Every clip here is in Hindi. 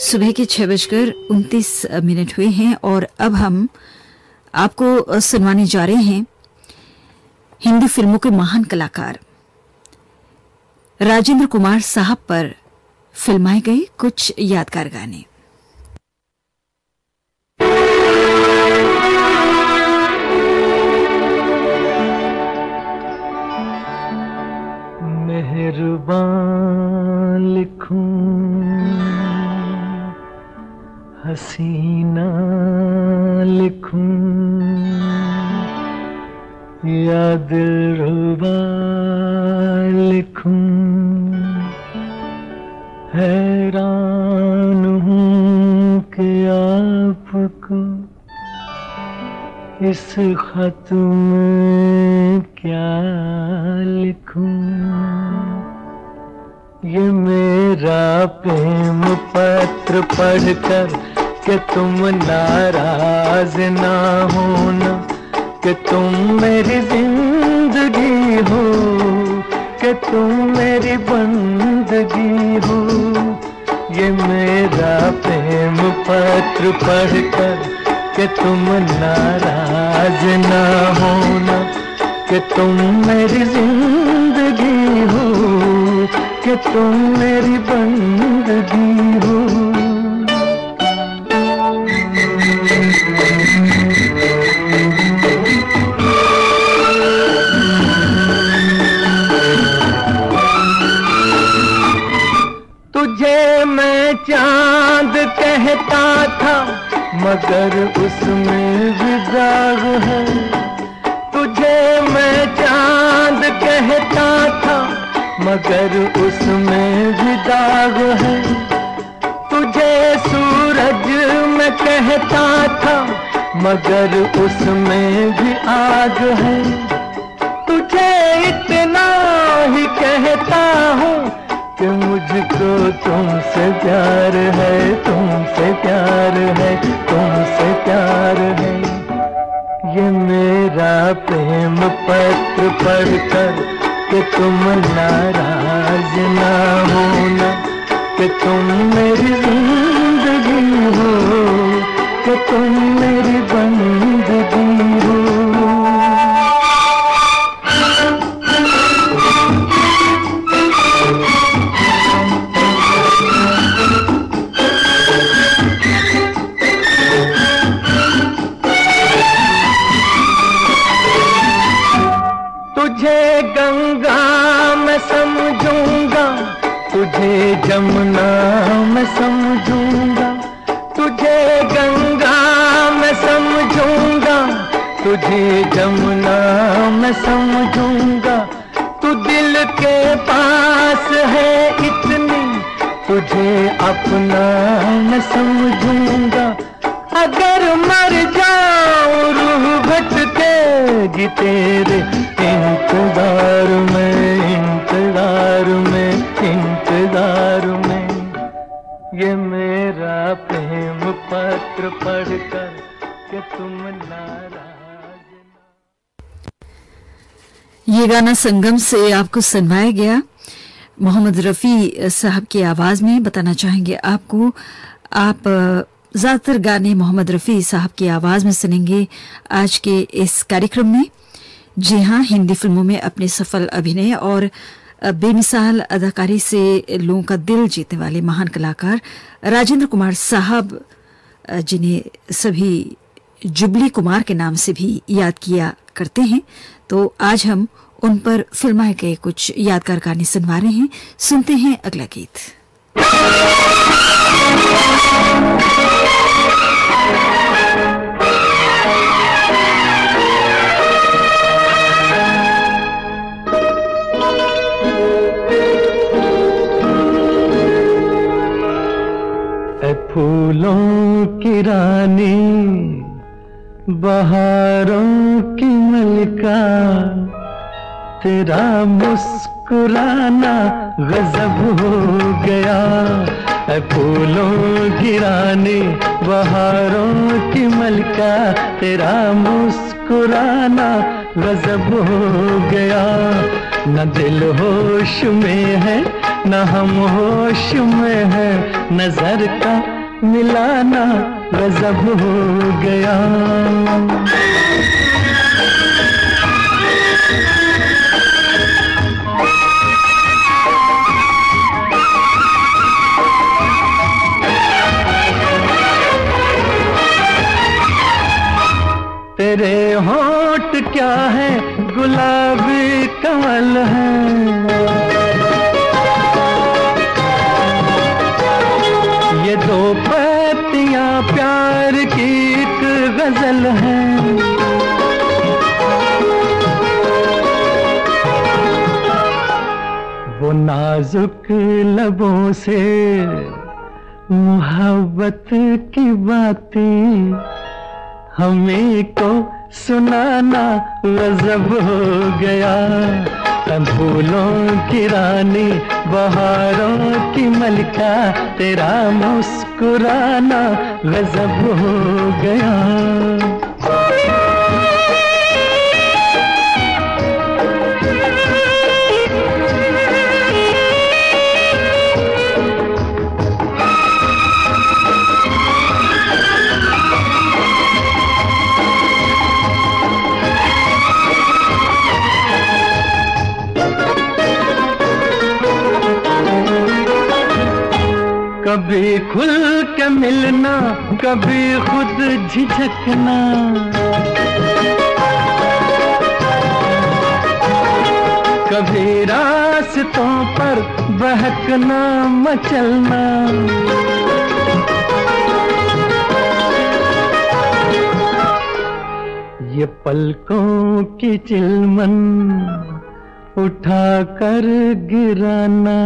सुबह के छह बजकर उनतीस मिनट हुए हैं और अब हम आपको सुनवाने जा रहे हैं हिंदी फ़िल्मों के महान कलाकार। राजेंद्र कुमार साहब पर फिल्माए गए कुछ यादगार गाने। मेहरबान लिखूं। हसीना लिखूं, या दिलरुबा लिखूं। हैरान हूँ कि आपको इस खत में क्या लिखूं। ये मेरा प्रेम पत्र पढ़कर कि तुम नाराज़ ना होना, कि तुम मेरी ज़िंदगी हो, कि तुम मेरी बंदगी हो। ये मेरा प्रेम पत्र पढ़कर कि तुम नाराज़ ना होना, कि तुम मेरी ज़िंदगी हो, कि तुम मेरी बंदगी चाँद कहता था, मगर उसमें भी दाग है। तुझे मैं चाँद कहता था, मगर उसमें भी दाग है। तुझे सूरज मैं कहता था, मगर उसमें भी आग है। तुझे इतना ही कहता हूँ कि मुझको तुमसे प्यार है, तुमसे प्यार है, तुमसे प्यार है। ये मेरा प्रेम पत्र पढ़कर कि तुम नाराज़ ना होना, कि तुम मेरी ज़िंदगी हो, कि तुम मेरी बंदगी गंगा मैं समझूँगा, तुझे जमुना मैं समझूँगा, तुझे गंगा मैं समझूँगा, तुझे जमुना मैं समझूँगा, तू दिल के पास है इतनी, तुझे अपना मैं समझूँगा। अगर मर जाऊँ रूह भटकेगी तेरे इंतज़ार में इंतज़ार में इंतज़ार में। ये मेरा प्रेम पत्र पढ़कर कि तुम नाराज़ ये गाना संगम से आपको सुनवाया गया। मोहम्मद रफ़ी साहब की आवाज़ में बताना चाहेंगे आपको। आप ज़्यादातर गाने मोहम्मद रफ़ी साहब की आवाज़ में सुनेंगे। आज के इस कार्यक्रम में, जी हाँ हिंदी फ़िल्मों में अपने सफल अभिनय और बेमिसाल अदाकारी से लोगों का दिल जीतने वाले महान कलाकार राजेंद्र कुमार साहब, जिन्हें सभी जुबली कुमार के नाम से भी याद किया करते हैं। तो आज हम उन पर फिल्माए गए कुछ यादगार गाने सुनवा रहे हैं। सुनते हैं अगला गीत। फूलों की रानी, बहारों की मलका तेरा मुस्कुराना गजब हो गया। फूलों की रानी, बहारों की मलका तेरा मुस्कुराना गजब हो गया। न दिल होश में है, न हम होश में है, नज़र का मिलाना गजब हो गया। तेरे होठ क्या है? गुलाबी कमल है। नाजुक लबों से मोहब्बत की बातें हमें को सुनाना गजब हो गया। फूलों की रानी, बहारों की मलिका, तेरा मुस्कुराना गजब हो गया। कभी खुल के मिलना, कभी खुद झिझकना। कभी रास्तों पर बहकना, मचलना। ये पलकों की चिलमन उठा कर गिराना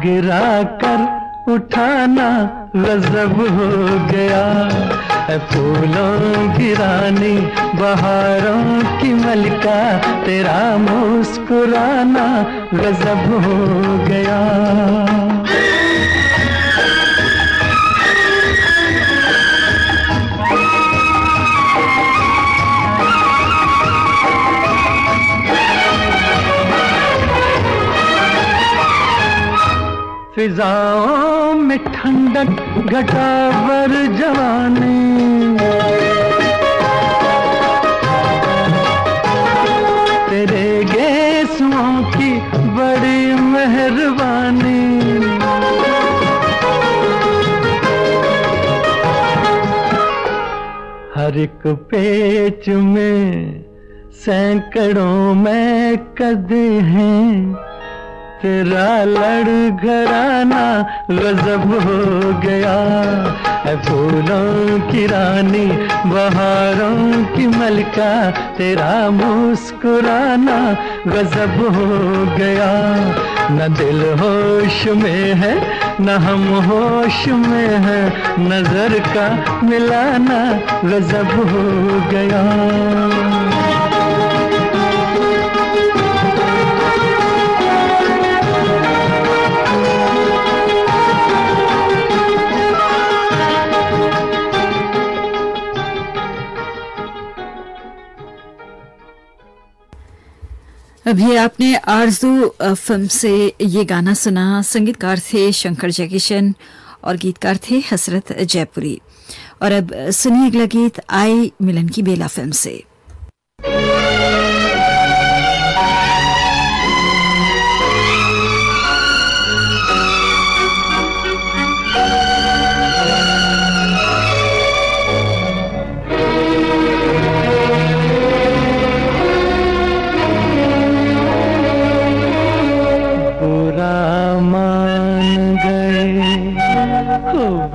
गिरा कर उठाना गजब हो गया। फूलों की रानी, बहारों की मलिका, तेरा मुस्कुराना गजब हो गया। फिजाओं में ठंडक, घटावर जवानी। तेरे गेसुओं की बड़ी मेहरबानी। हर एक पेच में सैकड़ों में कदे हैं। तेरा लड़ घराना गजब हो गया। है फूलों की रानी, बहारों की मलका, तेरा मुस्कुराना गजब हो गया। न दिल होश में है, न हम होश में है, नज़र का मिलाना गजब हो गया। अभी आपने आरज़ू फ़िल्म से ये गाना सुना, संगीतकार थे शंकर जयकिशन और गीतकार थे हसरत जयपुरी। और अब सुनिए अगला गीत, आई मिलन की बेला फ़िल्म से।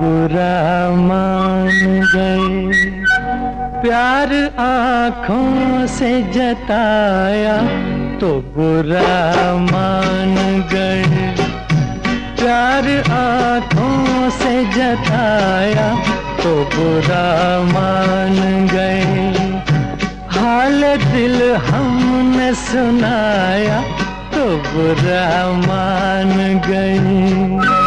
बुरा मान गए। प्यार आँखों से जताया तो बुरा मान गए। प्यार आँखों से जताया तो बुरा मान गए। हाल दिल हमने सुनाया तो बुरा मान गई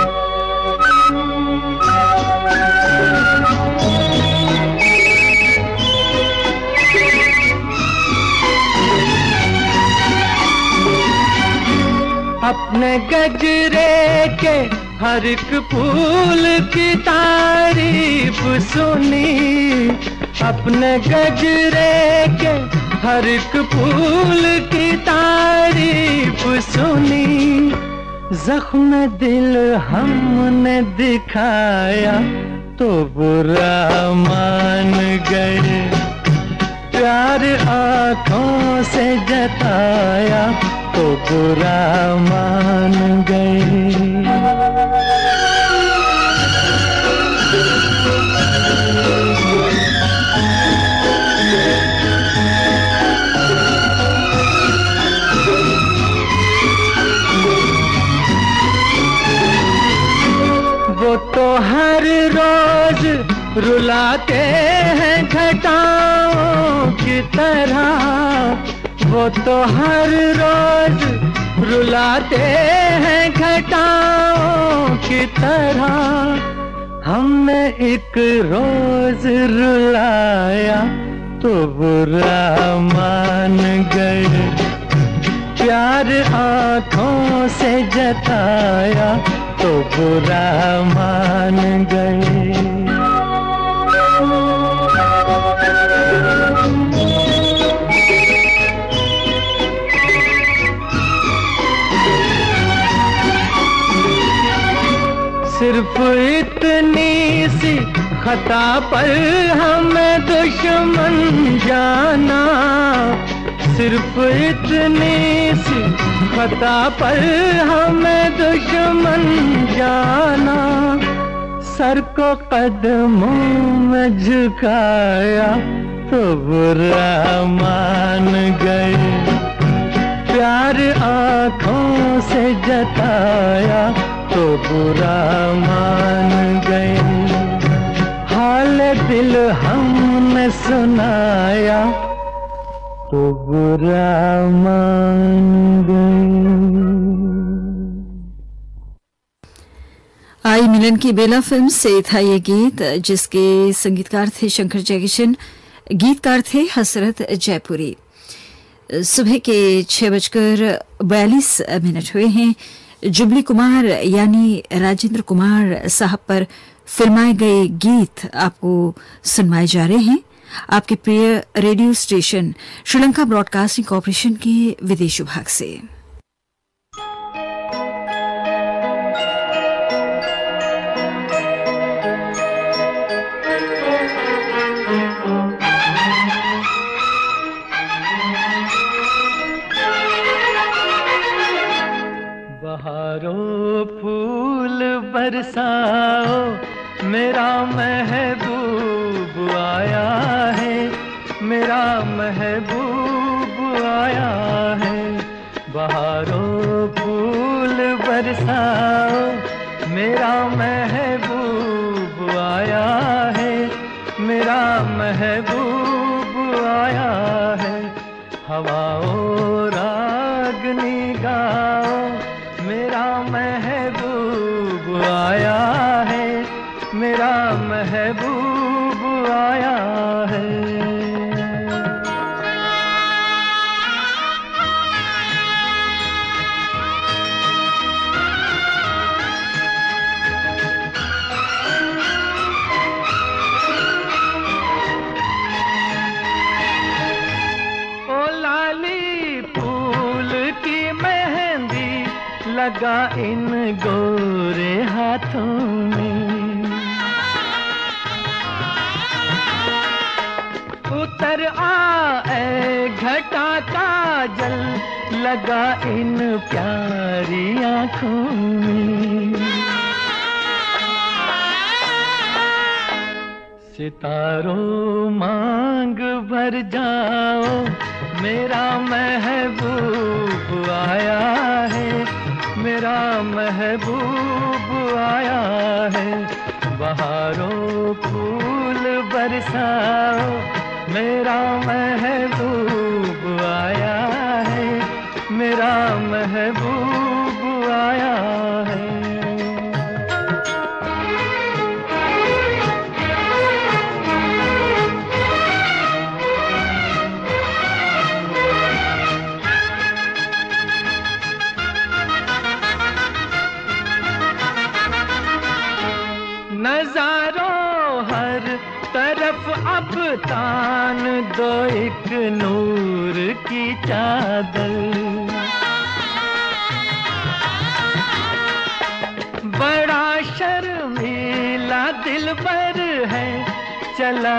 अपने गजरे के हर एक फूल की तारीफ़ सुनी। अपने गजरे के हर एक फूल की तारीफ़ सुनी। जख्म दिल हमने दिखाया तो बुरा मान गए। प्यार आँखों से जताया तो बुरा मान गए। वो तो हर रोज रुलाते हैं घटाओं की तरह। वो तो हर रोज रुलाते हैं घटाओं की तरह। हमने एक रोज रुलाया तो बुरा मान गए प्यार आँखों से जताया तो बुरा मान गए सिर्फ़ इतनी सी खता पर हमें दुश्मन जाना। सिर्फ़ इतनी सी खता पर हमें दुश्मन जाना। सर को कदमों में झुकाया तो बुरा मान गए। प्यार आँखों से जताया तो बुरा मान गए। हाल दिल हमने सुनाया तो बुरा मान गए। आई मिलन की बेला फ़िल्म से था ये गीत, जिसके संगीतकार थे शंकर जयकिशन, गीतकार थे हसरत जयपुरी। सुबह के छह बजकर बयालीस मिनट हुए हैं। जुबली कुमार, यानी राजेंद्र कुमार साहब पर फिल्माए गए गीत आपको सुनवाए जा रहे हैं। आपके प्रिय radio station Sri Lanka broadcasting corporation के विदेश विभाग से। बरसाओ, मेरा महबूब आया है, मेरा महबूब आया है। बहारों फूल बरसाओ, मेरा महबूब आया है, मेरा महबूब लगा इन प्यारी आँखों में। सितारों मांग भर जाओ, मेरा महबूब आया है, मेरा महबूब आया है। बहारों फूल बरसाओ, मेरा महबूब मेरा महबूब आया।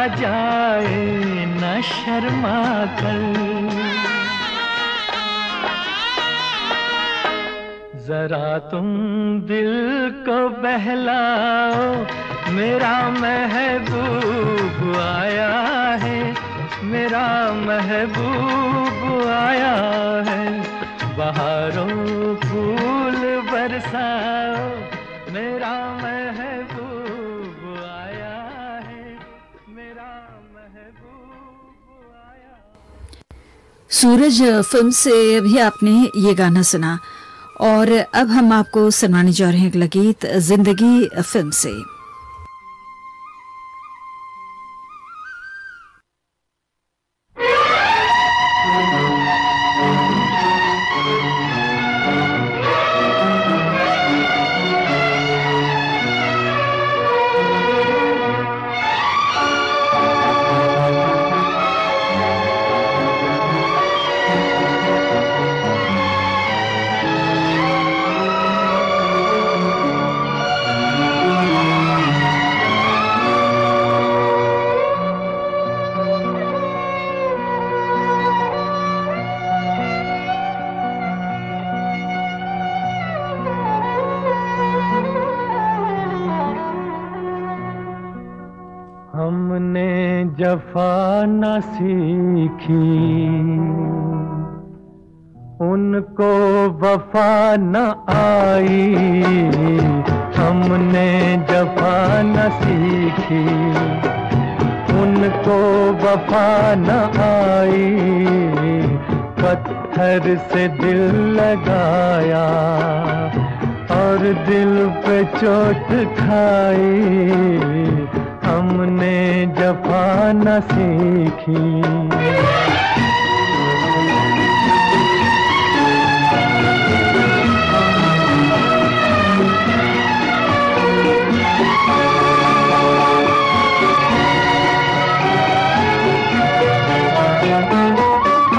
जाए न शर्मा कर। जरा तुम दिल को बहलाओ, मेरा महबूब आया है, मेरा महबूब आया है। बहारों फूल बरसाओ, मेरा सूरज फ़िल्म से अभी आपने ये गाना सुना। और अब हम आपको सुनवाने जा रहे हैं एक गीत, ज़िंदगी फ़िल्म से। सीखी। उनको वफा न आई। हमने जफा न सीखी। उनको वफा न आई। पत्थर से दिल लगाया और दिल पे चोट खाई। हमने जफा न सीखी।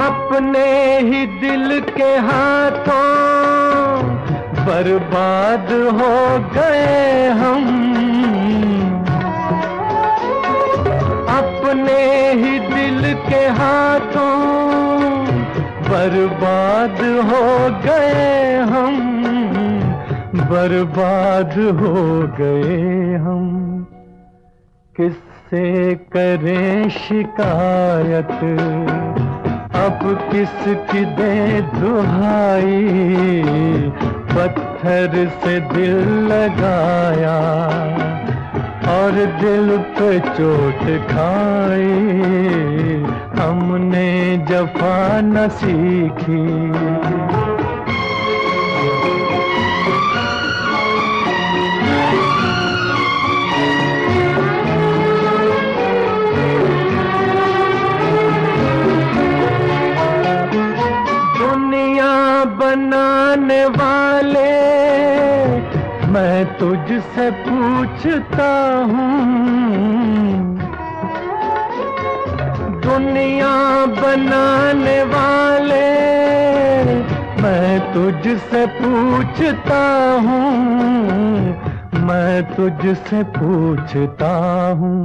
अपने ही दिल के हाथों बर्बाद हो गए हम। दिल के हाथों बर्बाद हो गए हम, बर्बाद हो गए हम। किससे करें शिकायत? अब किसकी दे दुहाई? पत्थर से दिल लगाया। और दिल पे चोट खाई। हमने जफा न सीखी। दुनिया बनाने वाले मैं तुझसे पूछता हूँ, दुनिया बनाने वाले, मैं तुझसे पूछता हूँ, मैं तुझसे पूछता हूँ,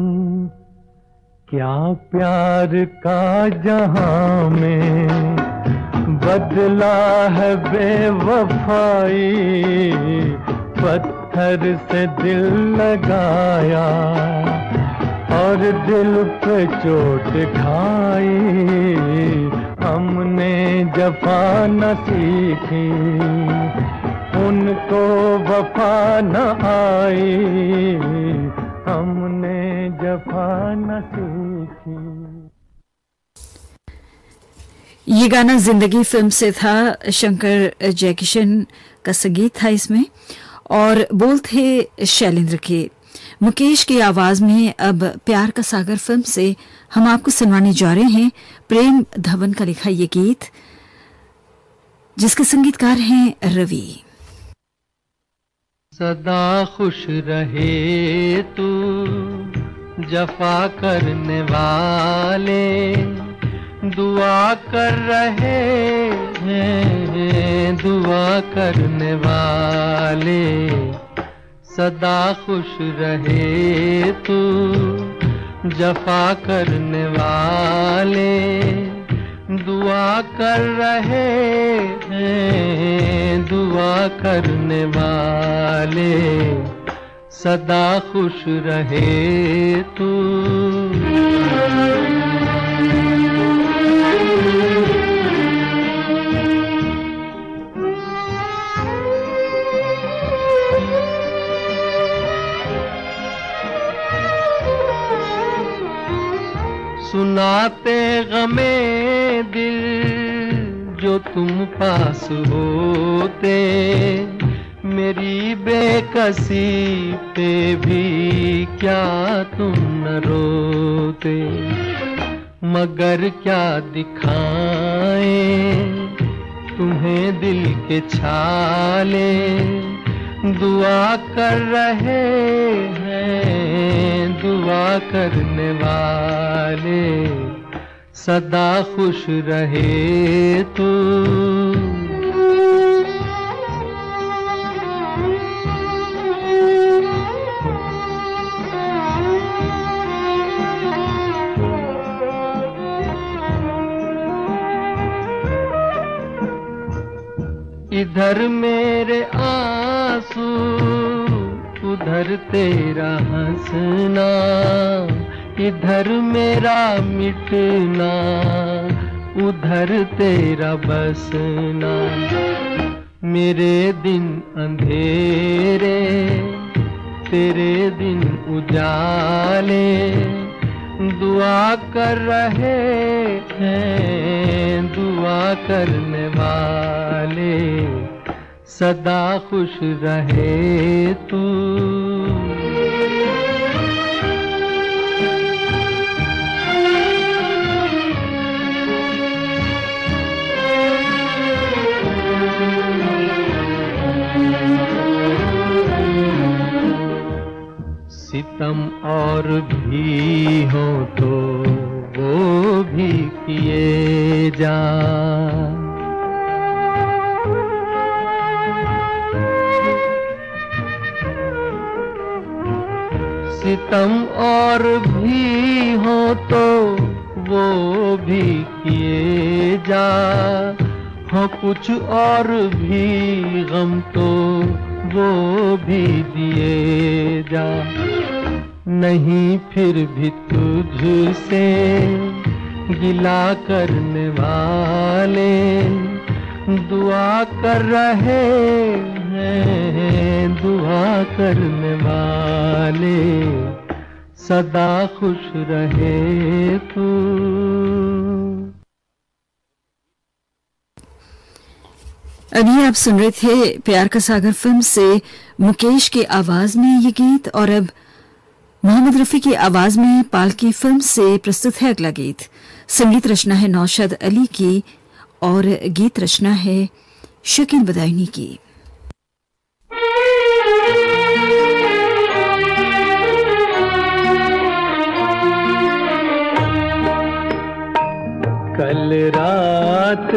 क्या प्यार का जहाँ में बदला है बेवफाई पत्थर से दिल लगाया और दिल पे चोट खाई। हमने जफा न सीखी, उनको वफा न आई। हमने जफा न सीखी। ये गाना ज़िंदगी फ़िल्म से था, शंकर जयकिशन का संगीत था इसमें। और बोल थे शैलेंद्र के, मुकेश की आवाज़ में अब प्यार का सागर फ़िल्म से हम आपको सुनवाने जा रहे हैं। प्रेम धवन का लिखा ये गीत, जिसके संगीतकार हैं रवि। सदा खुश रहे तू, जफा करने वाले। दुआ कर रहे हैं दुआ करने वाले। सदा खुश रहे तू, जफा करने वाले। दुआ कर रहे हैं, दुआ करने वाले। सदा खुश रहे तू। सुनाते गमे दिल जो तुम पास होते। मेरी बेकसी पे भी क्या तुम न रोते। मगर क्या दिखाए, तुम्हें दिल के छाले। दुआ कर रहे हैं दुआ करने वाले सदा खुश रहे तू। इधर मेरे आँसू, उधर तेरा हंसना। इधर मेरा मिटना, उधर तेरा बसना। मेरे दिन अंधेरे, तेरे दिन उजाले। दुआ कर रहे हैं दुआ करने वाले। सदा खुश रहे तू। सितम और भी हो तो वो भी किए जा। सितम और भी हो तो वो भी किए जा। हो कुछ और भी गम तो वो भी दिए जा। नहीं फिर भी तुझसे गिला करने वाले दुआ कर रहे हैं, दुआ करने वाले। सदा खुश रहे तू। अभी आप सुन रहे थे प्यार का सागर फ़िल्म से मुकेश की आवाज़ में ये गीत और अब मोहम्मद रफी की आवाज़ में पालकी फ़िल्म से प्रस्तुत है अगला गीत। संगीत रचना है नौशद अली की और गीत रचना है शकीन बदायनी की। कल रात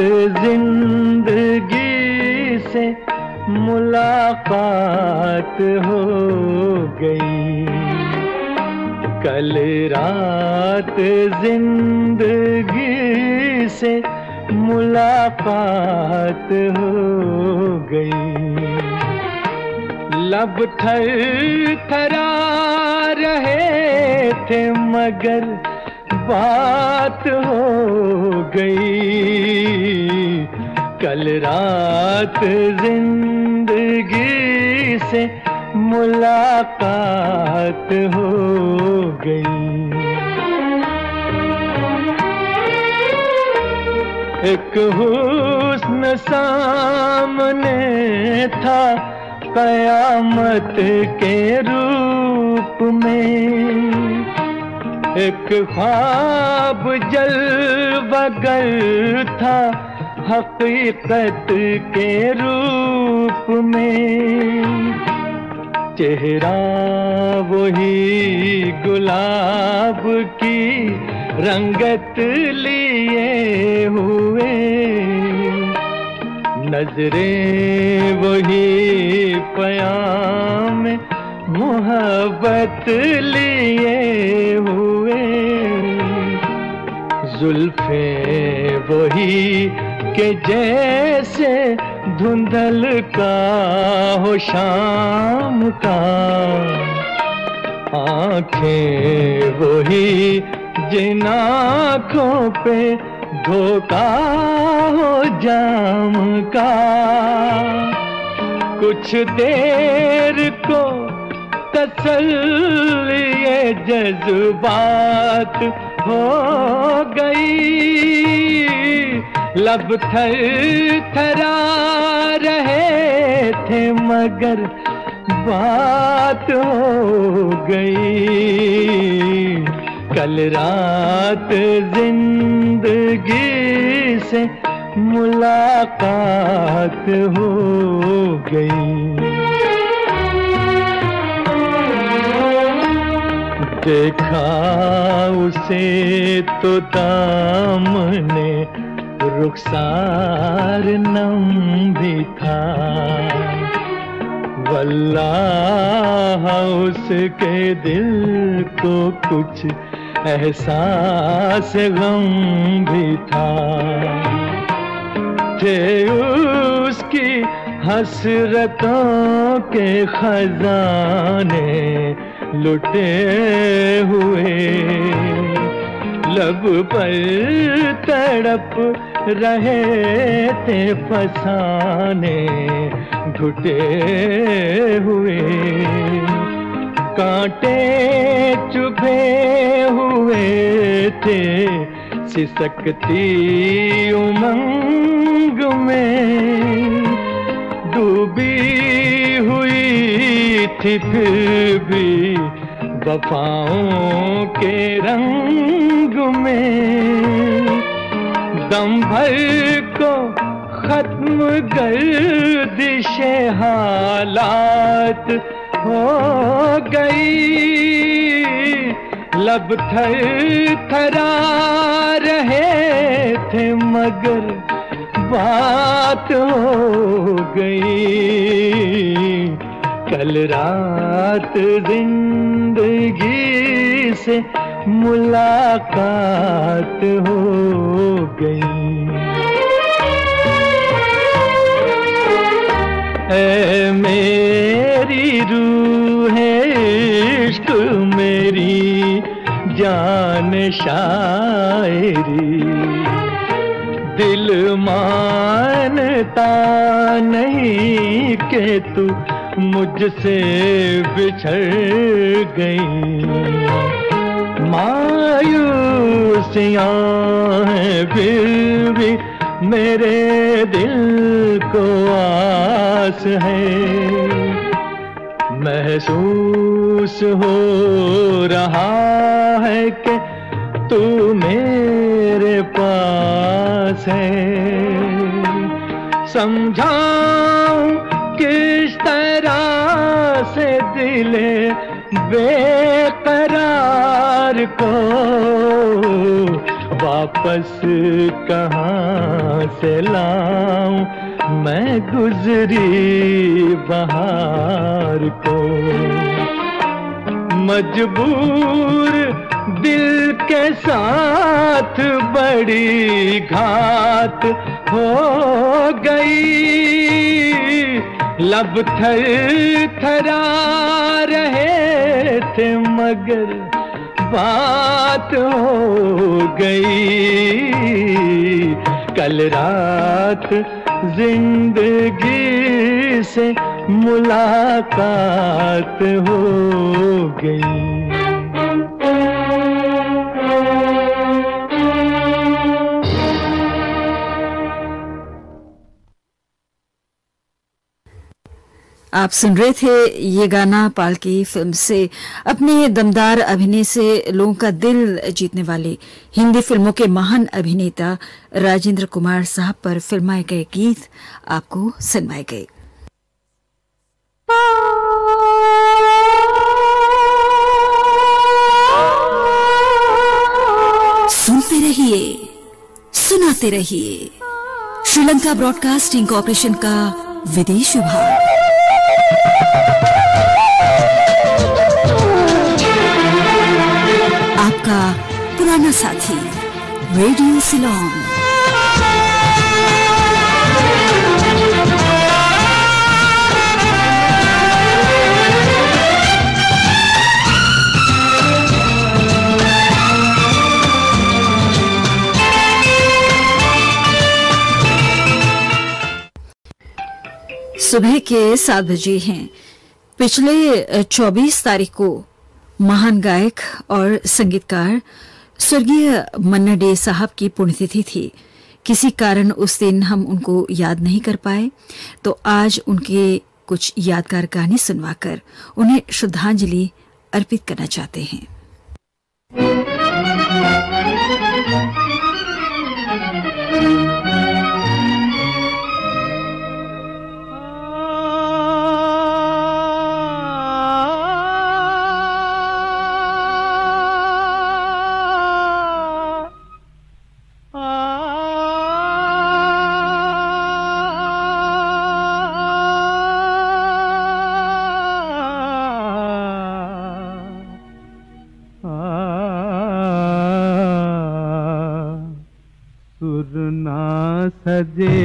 ज़िंदगी से मुलाकात हो गई। कल रात ज़िंदगी से मुलाकात हो गई। लब थर थरा रहे थे, मगर बात हो गई। कल रात ज़िंदगी से मुलाकात हो गई। एक हुस्न सामने था कयामत के रूप में। एक ख्वाब जल बगल था हकीकत के रूप में। चेहरा वही गुलाब की रंगत लिए हुए। नज़रें वही पयाम मोहब्बत लिए हुए। जुल्फे वही के जैसे धुंधल का हो शाम का। आँखें वही जिन आँखों पे धोखा हो जाम का। कुछ देर को तसल्ली ये जज्बात हो गई। लब थर थरा रहे थे, मगर बात हो गई। कल रात ज़िंदगी से मुलाकात हो गई। देखा उसे तो दामने रुखसार नम भी था। वल्लाह उसके दिल को कुछ एहसास गम भी था। थे उसकी हसरतों के खजाने लुटे हुए। लब पर तड़प रहे थे फसाने घुटे हुए। कांटे चुभे हुए थे सिसकती उमंग में। डूबी हुई थी फिर भी वफाओं के रंग में। दम भर को खत्म गर्दिश हालात हो गई। लब थर थरा रहे थे मगर बात हो गई। कल रात ज़िंदगी से मुलाकात हो गई। ऐ मेरी रूह इश्क मेरी, जान शायरी। दिल मानता नहीं के तू मुझसे बिछड़ गई। मायूसियाँ फिर भी मेरे दिल को आस है। महसूस हो रहा है कि तू मेरे पास है। समझाऊं किस तरह से दिले बेकरार को वापस कहाँ से लाऊं? मैं गुजरी बहार को। मजबूर दिल के साथ बड़ी घात हो गई। लब थर थरा रहे थे मगर बात हो गई। कल रात ज़िंदगी से मुलाकात हो गई। आप सुन रहे थे ये गाना पालकी फ़िल्म से। अपने दमदार अभिनय से लोगों का दिल जीतने वाले हिंदी फ़िल्मों के महान अभिनेता राजेंद्र कुमार साहब पर फिल्माए गए गीत आपको सुनवाए गए। सुनते रहिए, सुनाते रहिए। श्रीलंका ब्रॉडकास्टिंग कॉरपोरेशन का विदेश विभाग। आपका पुराना साथी रेडियो सिलोन सुबह के सात बजे हैं। पिछले 24 तारीख को महान गायक और संगीतकार स्वर्गीय मन्ना डे साहब की पुण्यतिथि थी। किसी कारण उस दिन हम उनको याद नहीं कर पाए तो आज उनके कुछ यादगार गाने सुनवाकर उन्हें श्रद्धांजलि अर्पित करना चाहते हैं। सजे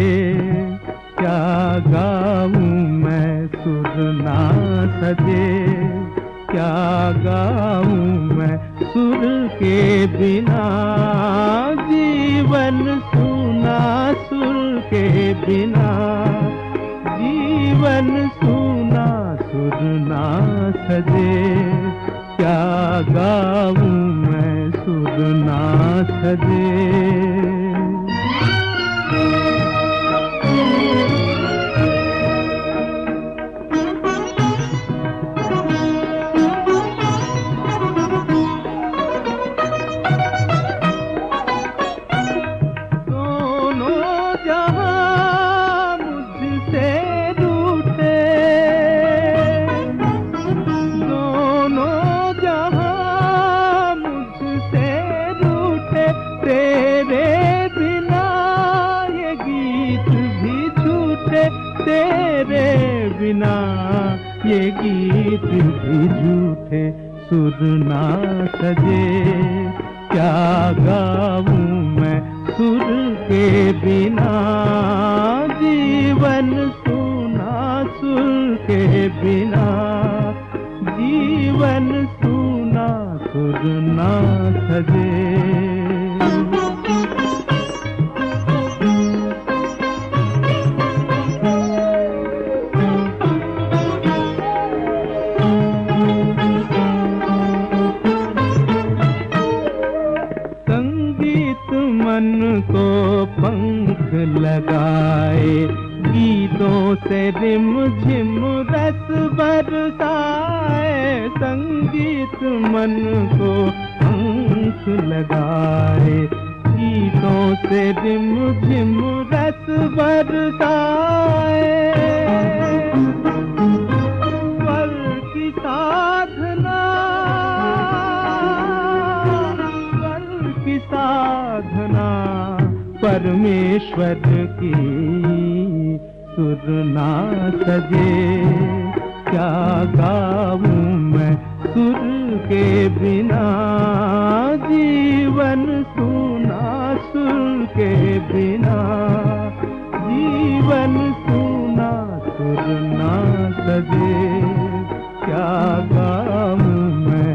गाऊं मैं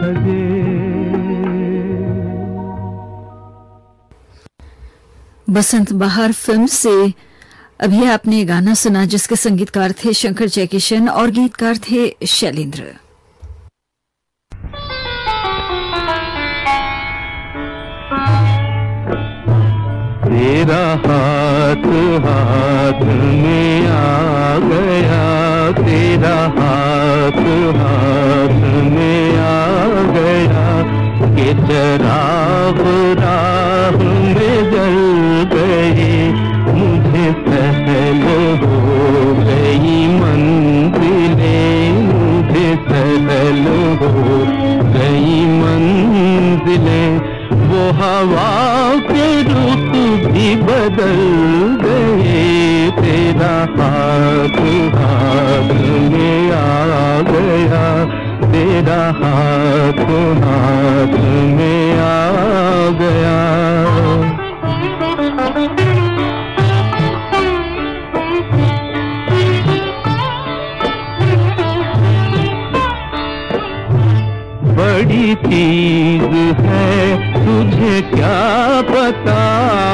सजे। बसंत बहार फ़िल्म से अभी आपने गाना सुना जिसके संगीतकार थे शंकर जयकिशन और गीतकार थे शैलेंद्र। तेरा हाथ हाथ में आ गया। तेरा हाथ हाथ में आ गया के चराग राह में जल गए मुझे सहल हो गई मंजिलें, मुझे सहल हो गई मंजिलें। हवा के रुख भी बदल गए। तेरा हाथ हाथ में आ गया, तेरा हाथ हाथ में आ गया। बड़ी चीज़ है, तुझे क्या पता?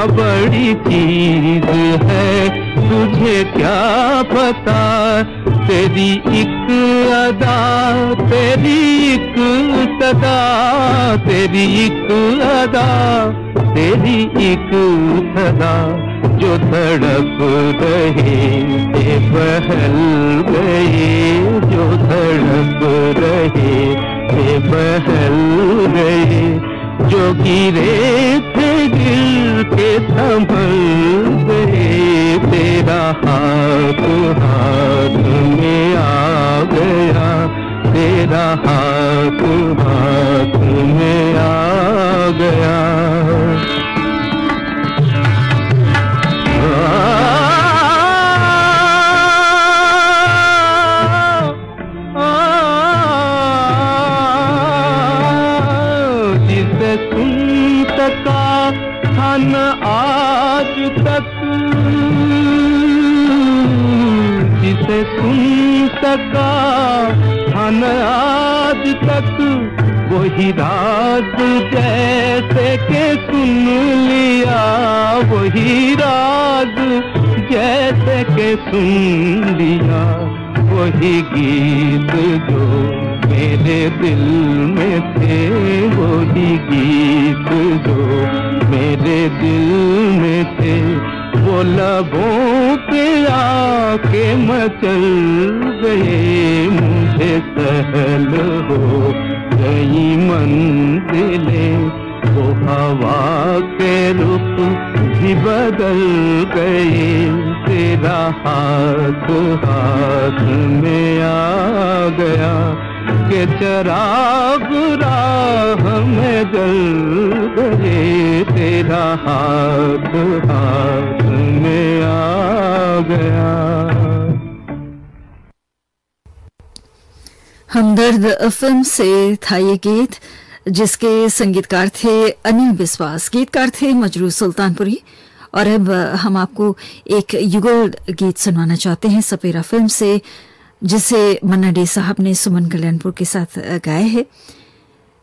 बड़ी चीज़ है तुझे क्या पता? तेरी एक अदा, तेरी एक सदा। तेरी एक अदा, तेरी एक सदा। जो तड़प रहे ते बहल गए। जो तड़प रहे ते बहल गए। जो गिरे थे गिर के संभल गए, तेरा हाथ हाथ में आ गया, तेरा हाथ हाथ में आ गया। वही राज जैसे के सुन लिया, वही राज जैसे के सुन लिया, वही गीत जो मेरे दिल में थे, वही गीत जो मेरे दिल में थे। वो लबों पे आके मचल गए, मुझे सहल हो गई मंजिलें, वो हवा के रुख भी बदल गए। तेरा हाथ हाथ में आ गया के चराग राह में जल गए। तेरा हाथ हाथ में आ गया। हमदर्द फ़िल्म से था ये गीत, जिसके संगीतकार थे अनिल बिस्वास गीतकार थे मजरू सुल्तानपुरी। और अब हम आपको एक युगल गीत सुनवाना चाहते हैं, सपेरा फ़िल्म से, जिसे मन्ना डे साहब ने सुमन कल्याणपुर के साथ गाया है।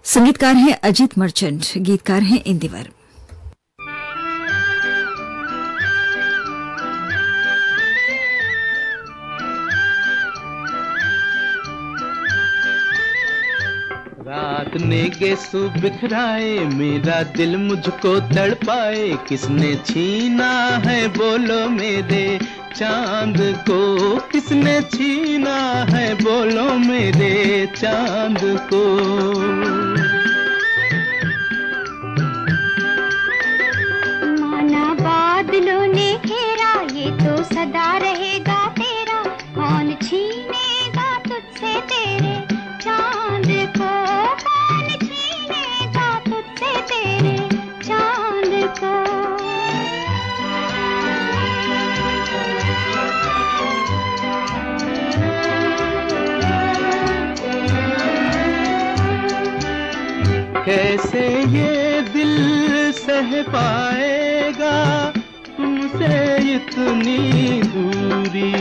संगीतकार हैं अजीत मर्चेंट, गीतकार हैं इंदिवर। रात ने गेसु बिखराए मेरा दिल मुझको तड़पाए। किसने छीना है बोलो मेरे चाँद को? किसने छीना है बोलो मेरे चाँद को? माना बादलों ने घेरा, ये तो सदा रहेगा तेरा। कौन छीनेगा कैसे ये दिल सह पाएगा तुमसे इतनी दूरी?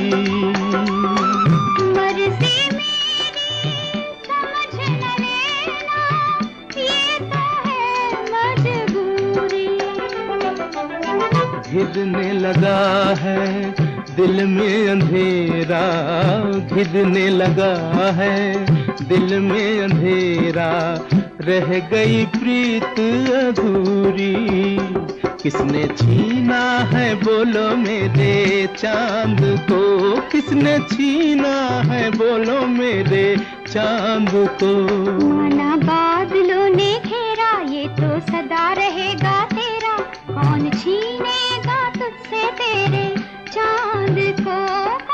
तो है घिरने लगा है दिल में अंधेरा घिरने लगा है दिल में अंधेरा। रह गई प्रीत अधूरी। किसने छीना है, बोलो मेरे चाँद को। किसने छीना है, बोलो मेरे चाँद को। माना बादलों ने घेरा, ये तो सदा रहेगा तेरा। कौन छीनेगा तुझसे तेरे चाँद को?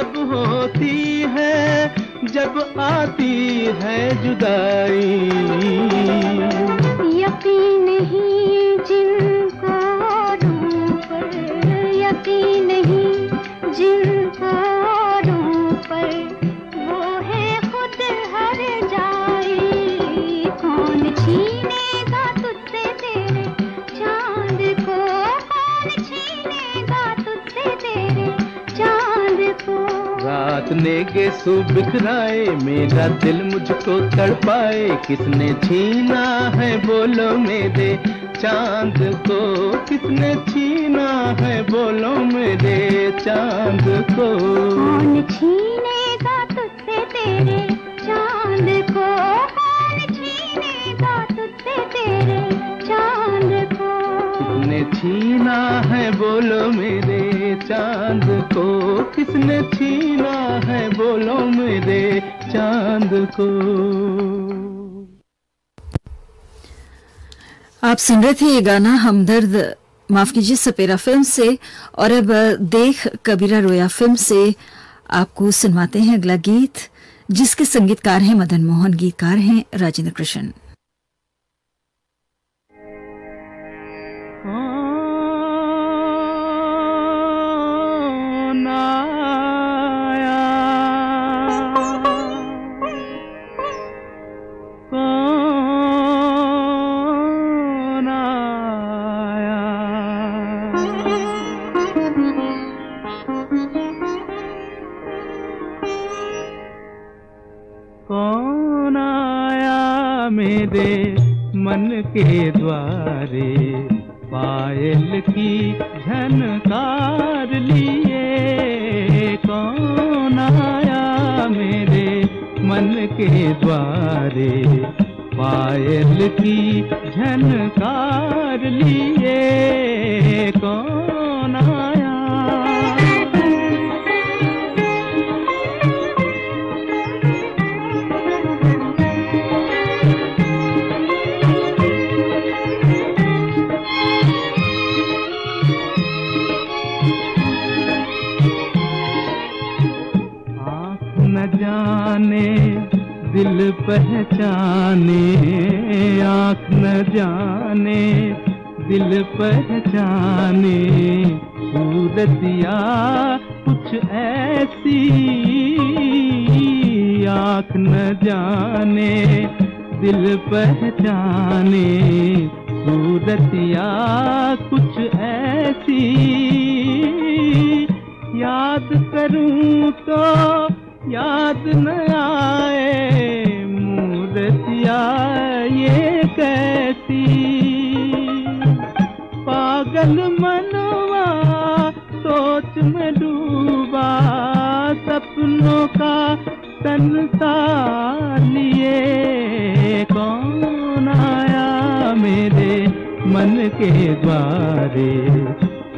तब होती है जब आती है जुदाई। नेगे सु बिखराए, मेरा दिल मुझको तड़पाए। किसने छीना है बोलो मेरे, चाँद को किसने छीना है बोलो मेरे, चाँद को। कौन छीनेगा आप सुन रहे थे ये गाना हमदर्द। माफ़ कीजिए, सपेरा फ़िल्म से। और अब देख कबीरा रोया फ़िल्म से आपको सुनवाते हैं अगला गीत, जिसके संगीतकार हैं मदन मोहन, गीतकार हैं राजेंद्र कृष्ण। द्वारे पायल की झनकार लिए। दिल पहचाने, आँख न जाने। दिल पहचाने, सूरतिया कुछ ऐसी। आँख न जाने, दिल पहचाने, सूरतिया कुछ ऐसी। याद करूँ तो याद न आए। मूर्तिया ये कैसी पागल मनवा सोच में डूबा सपनों का संसार लिए। कौन आया मेरे मन के द्वारे?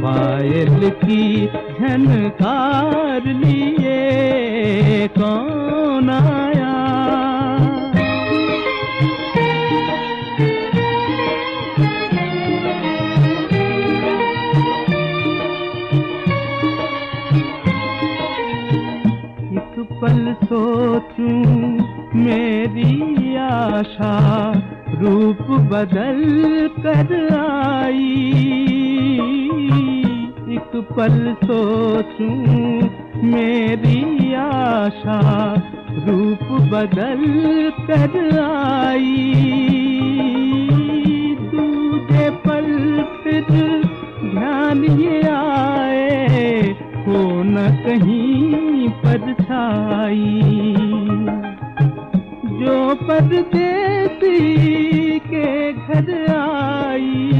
पायल की झनकार लिए। कौन आया सोचूं मेरी आशा रूप बदल कर आई। एक पल सोचूं, मेरी आशा रूप बदल कर आई। दूजे पल फिर ध्यान ये आए हो न कहीं पर छाई। जो परदेसी के घर आई,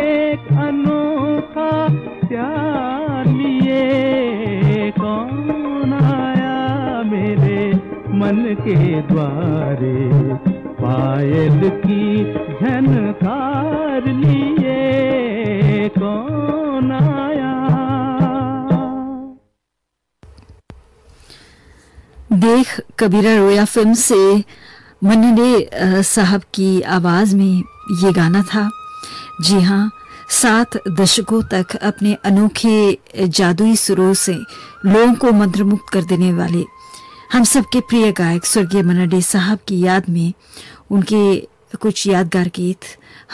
एक अनोखा प्यार लिए कौन आया मेरे मन के द्वारे? पायल की झनकार लिए कौन आया देख कबीरा रोया फ़िल्म से मन्ना डे साहब की आवाज़ में ये गाना था। जी हाँ सात दशकों तक अपने अनोखे जादुई सुरों से लोगों को मंत्रमुग्ध कर देने वाले हम सबके प्रिय गायक स्वर्गीय मनाडे साहब की याद में उनके कुछ यादगार गीत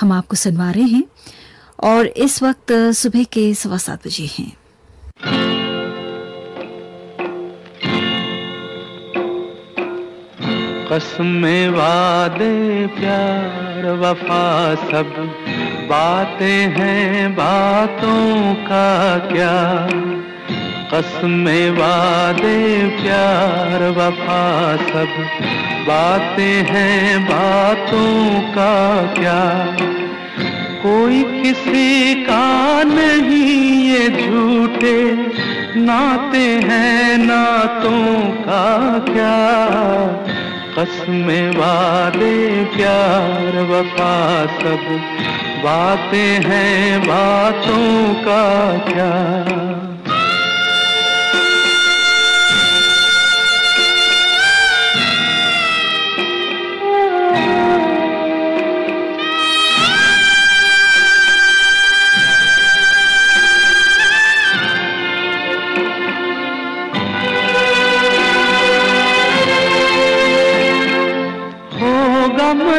हम आपको सुनवा रहे हैं और इस वक्त सुबह के सवा सात बजे हैं। कसम वादे, प्यार, वफा सब। बातें हैं बातों का क्या? कसम वादे, प्यार, वफा सब। बातें हैं बातों का क्या? कोई किसी का नहीं ये झूठे। नाते हैं नातों का क्या? कसम वादे प्यार वफा सब। बातें हैं बातों का क्या?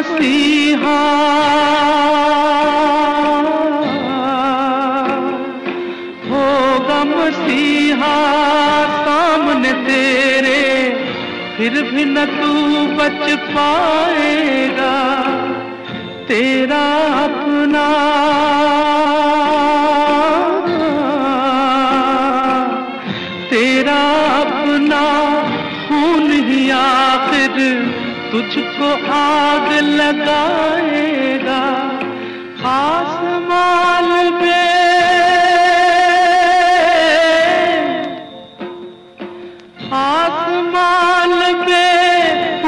मसीहा होगा मसीहा सामने तेरे, फिर भी न तू बच पाएगा। तेरा अपना तेरा अपना खून ही आखिर तुझको आग लगाएगा आसमान पे। खास आसमान पे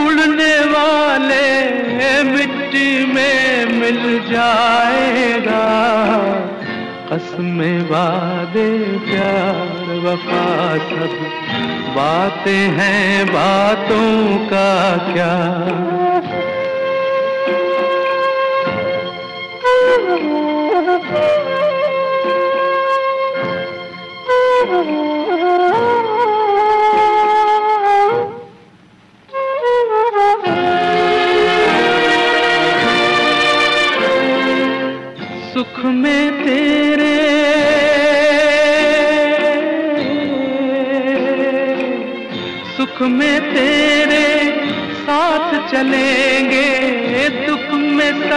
उड़ने वाले मिट्टी में मिल जाएगा। कसम वादे, प्यार, वफा सब। बातें हैं बातों का क्या?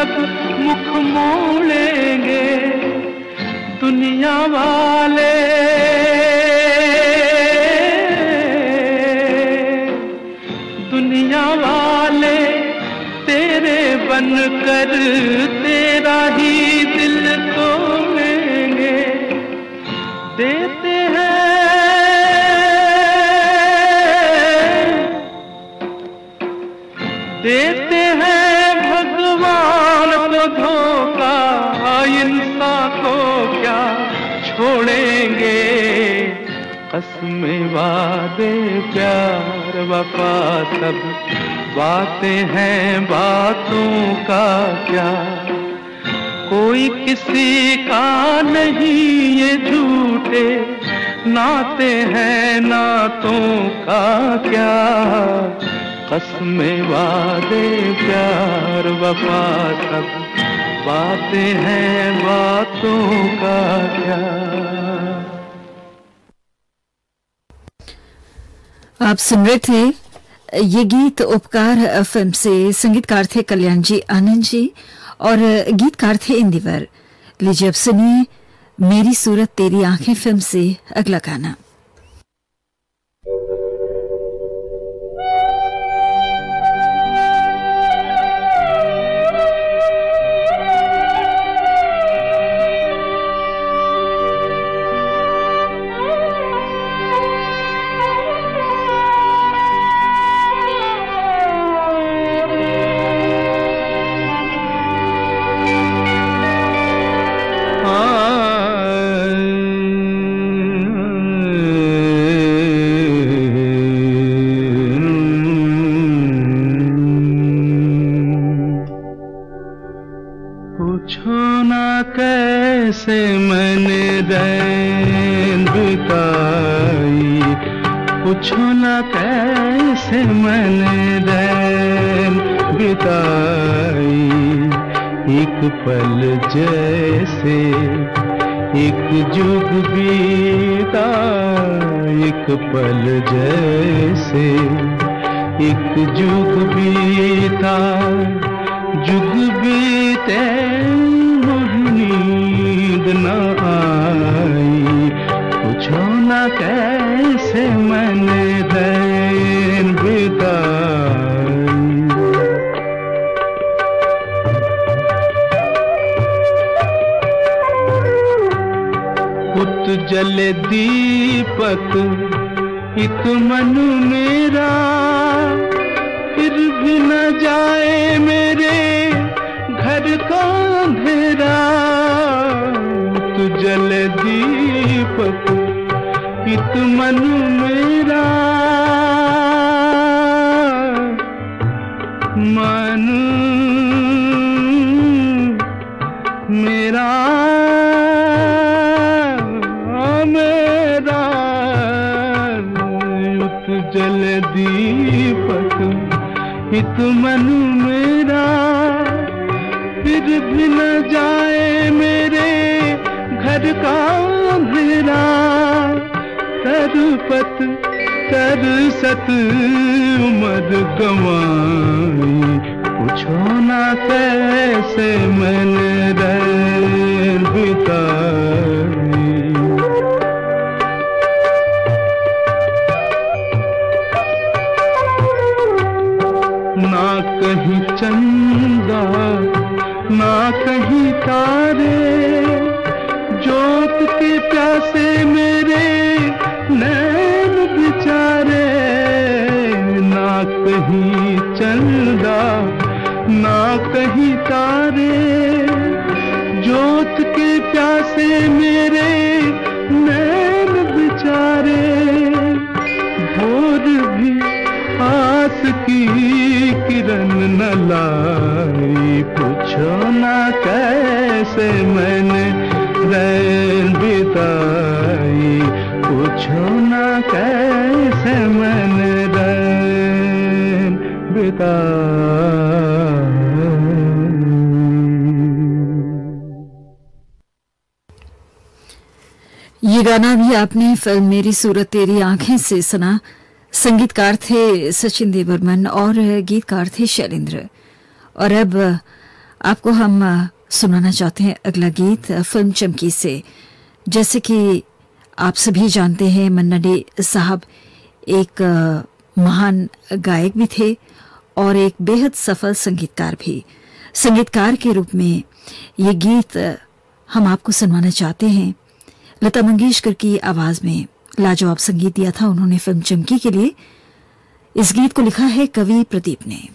सब मुख मोड़ेंगे दुनिया वाले। दुनिया वाले तेरे बनकर तेरा ही दिल तोड़ेंगे। देते वादे प्यार वफा सब। बातें हैं बातों का क्या? कोई किसी का नहीं ये झूठे। नाते हैं नातों का क्या? कसम वादे प्यार वफा सब। बातें हैं बातों का क्या? आप सुन रहे थे, ये गीत उपकार फ़िल्म से संगीतकार थे कल्याण जी, आनंद जी, और गीतकार थे इंदिवर। लीजिए अब सुनिए, मेरी सूरत तेरी आँखें फ़िल्म से, अगला गाना। शपथ इत मनु में फ़िल्म मेरी सूरत तेरी आँखें से सुना। संगीतकार थे सचिन देवर्मन और गीतकार थे शैलेंद्र। और अब आपको हम सुनाना चाहते हैं अगला गीत, फ़िल्म चमकी से। जैसे कि आप सभी जानते हैं, मन्ना डे साहब एक महान गायक भी थे और एक बेहद सफल संगीतकार भी। संगीतकार के रूप में ये गीत हम आपको सुनवाना चाहते हैं। लता मंगेशकर की आवाज़ में लाजवाब संगीत दिया था उन्होंने फ़िल्म चमकी के लिए। इस गीत को लिखा है कवि प्रदीप ने।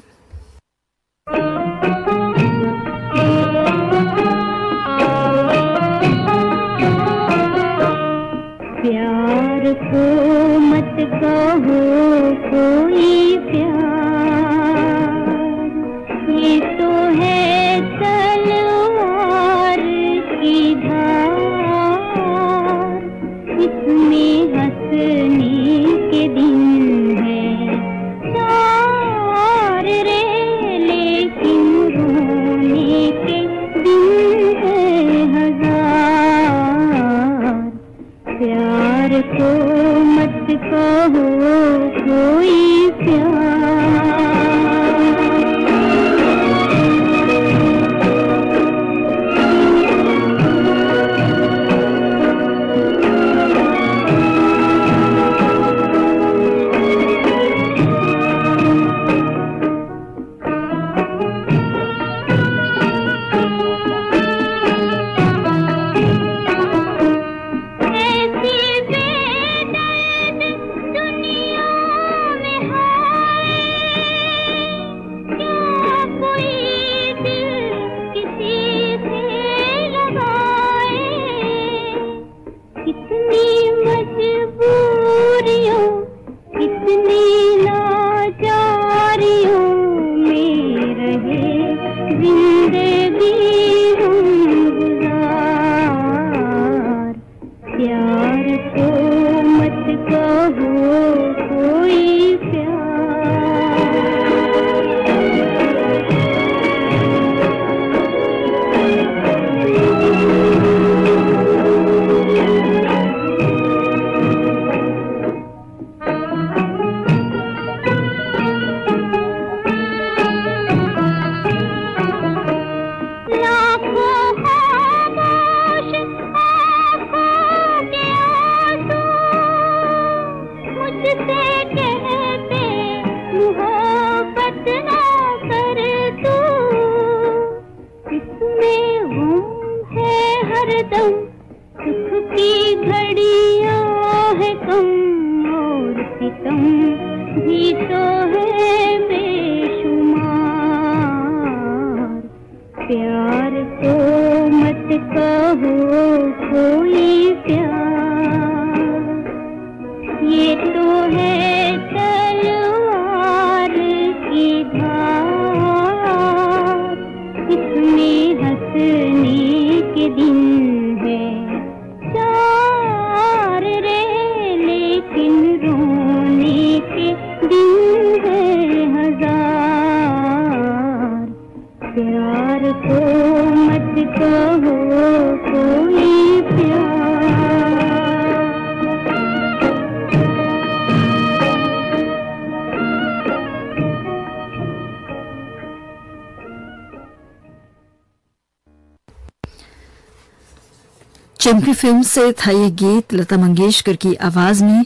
चंपी फ़िल्म से था ये गीत लता मंगेशकर की आवाज़ में,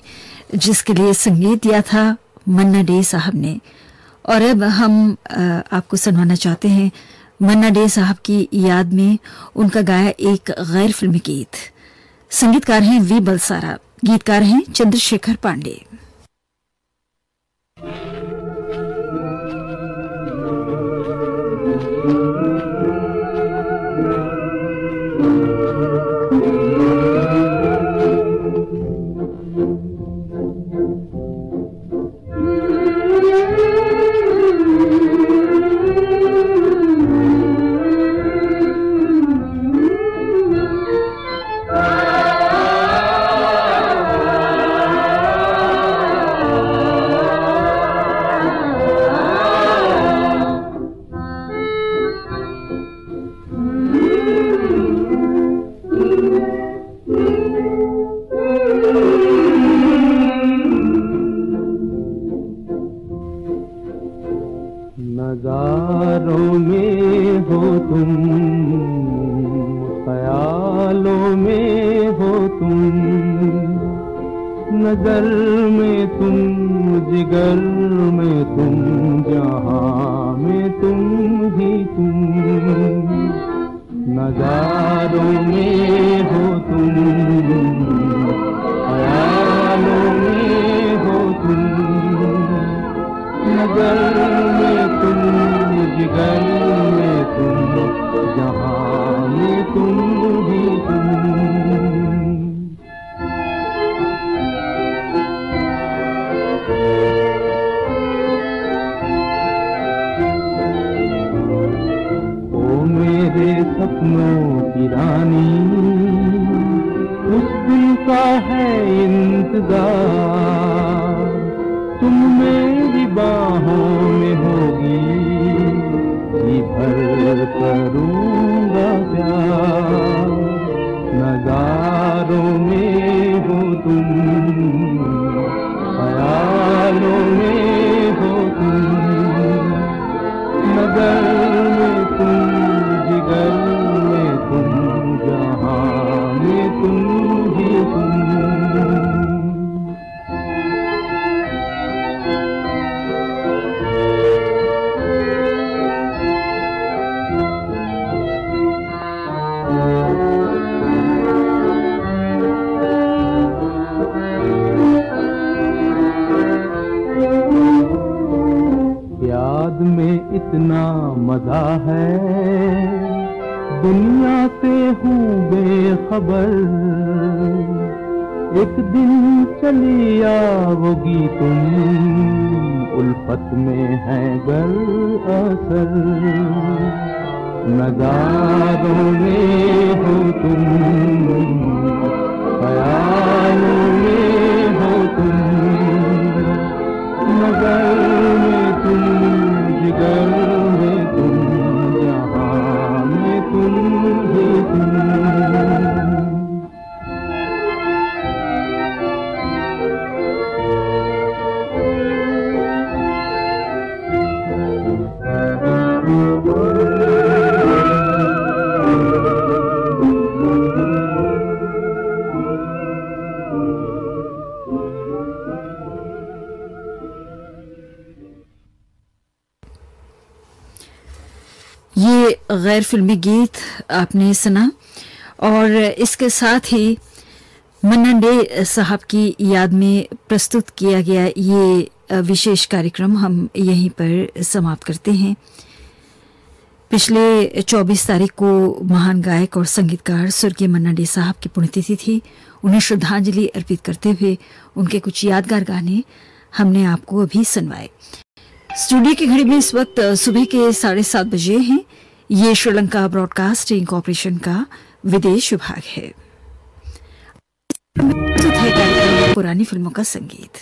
जिसके लिए संगीत दिया था मन्ना डे साहब ने। और अब हम आपको सुनवाना चाहते हैं मन्ना डे साहब की याद में उनका गाया एक गैर फिल्मी गीत। संगीतकार हैं वी बलसारा, गीतकार हैं चंद्रशेखर पांडे। में इतना मज़ा है। दुनिया से हूँ बेखबर। एक दिन चली आओगी तुम, उल्फत में है गर असर नजारों में हो तुम, ख्यालों में हो तुम। नगर में तुम जिगर में गैर फिल्मी गीत आपने सुना और इसके साथ ही मन्ना डे साहब की याद में प्रस्तुत किया गया ये विशेष कार्यक्रम हम यहीं पर समाप्त करते हैं। पिछले 24 तारीख को महान गायक और संगीतकार स्वर्गीय मन्ना डे साहब की पुण्यतिथि थी। उन्हें श्रद्धांजलि अर्पित करते हुए उनके कुछ यादगार गाने हमने आपको अभी सुनवाए। स्टूडियो की घड़ी में इस वक्त सुबह के साढ़े सात बजे हैं। ये श्रीलंका ब्रॉडकास्टिंग कॉरपोरेशन का विदेश विभाग है। पुरानी फ़िल्मों का संगीत।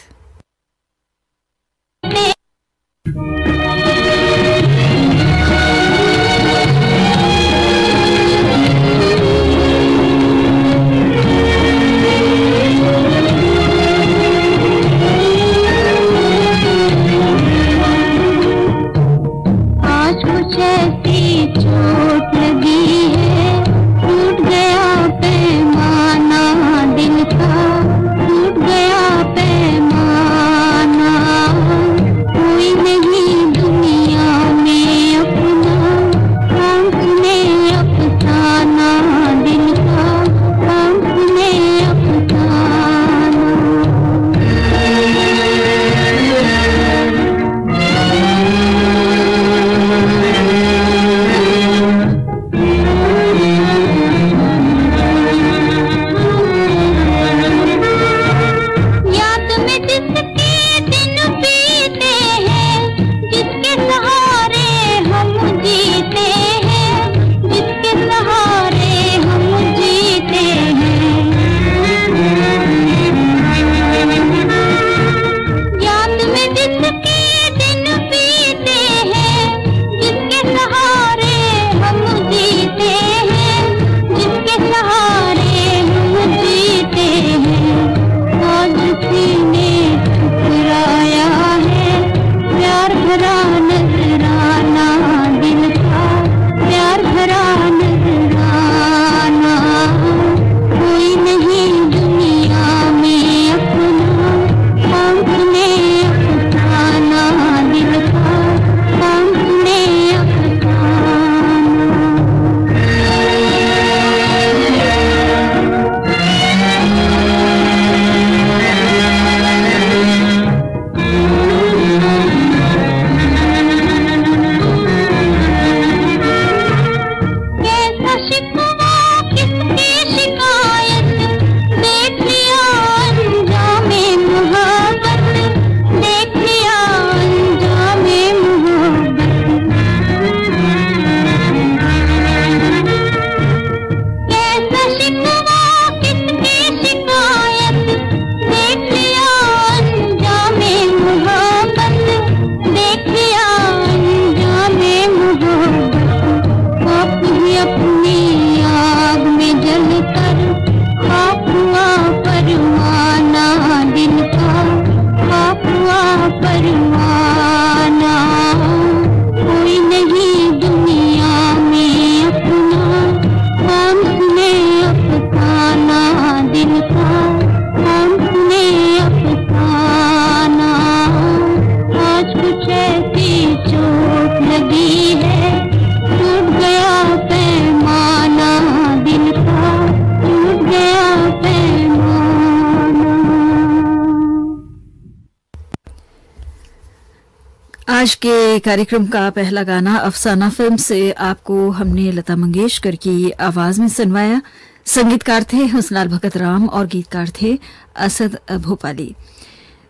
कार्यक्रम का पहला गाना अफसाना फ़िल्म से आपको हमने लता मंगेशकर की आवाज़ में सुनवाया। संगीतकार थे हुसनाल भगत राम और गीतकार थे असद भोपाली।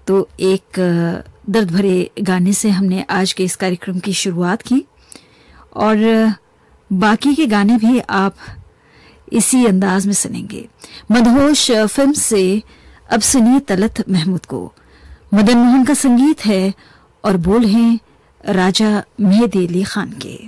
तो एक दर्द भरे गाने से हमने आज के इस कार्यक्रम की शुरुआत की। और बाकी के गाने भी आप इसी अंदाज में सुनेंगे। अ, फ़िल्म से अब सुनिए तलत महमूद को। मदन मोहन का संगीत है और बोल हैं राजा मेहदी अली खान के।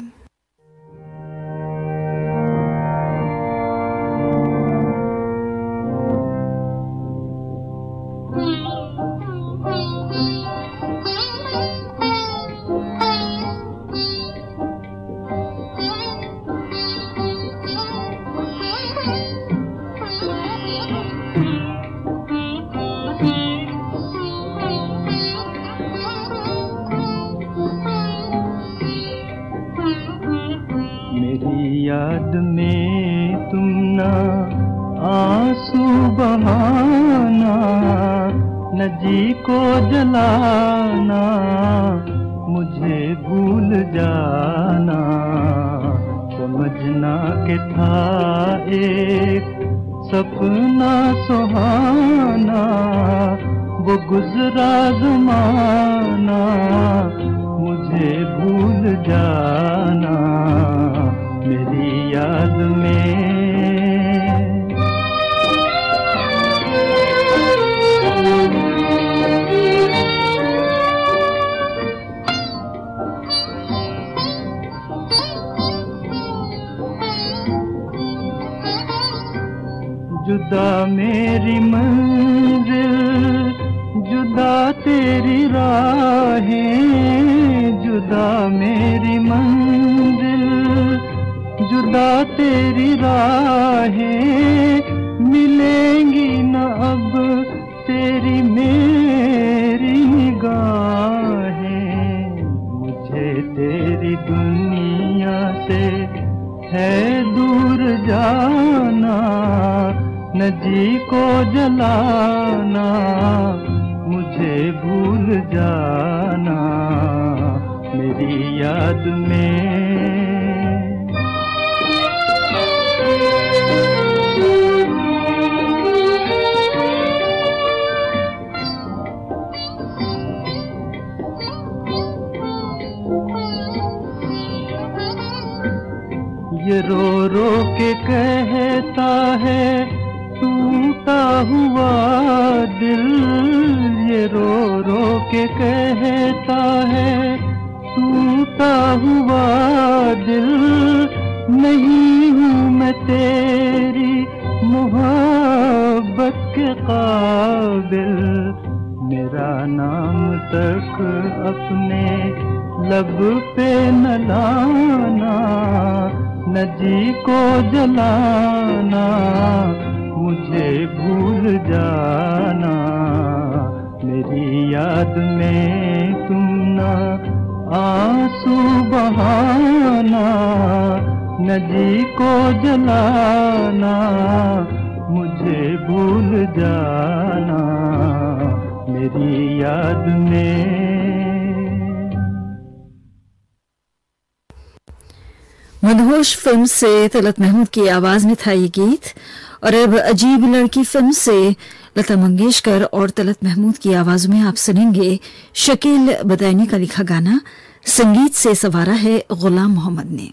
बहाना नदी को जलाना, मुझे भूल जाना, मेरी याद में। मधोश फ़िल्म से तलत महमूद की आवाज़ में था ये गीत, और अब अजीब लड़की फ़िल्म से लता मंगेशकर और तलत महमूद की आवाज़ में आप सुनेंगे शकील बदायनी का लिखा गाना संगीत से सवारा है गुलाम मोहम्मद ने।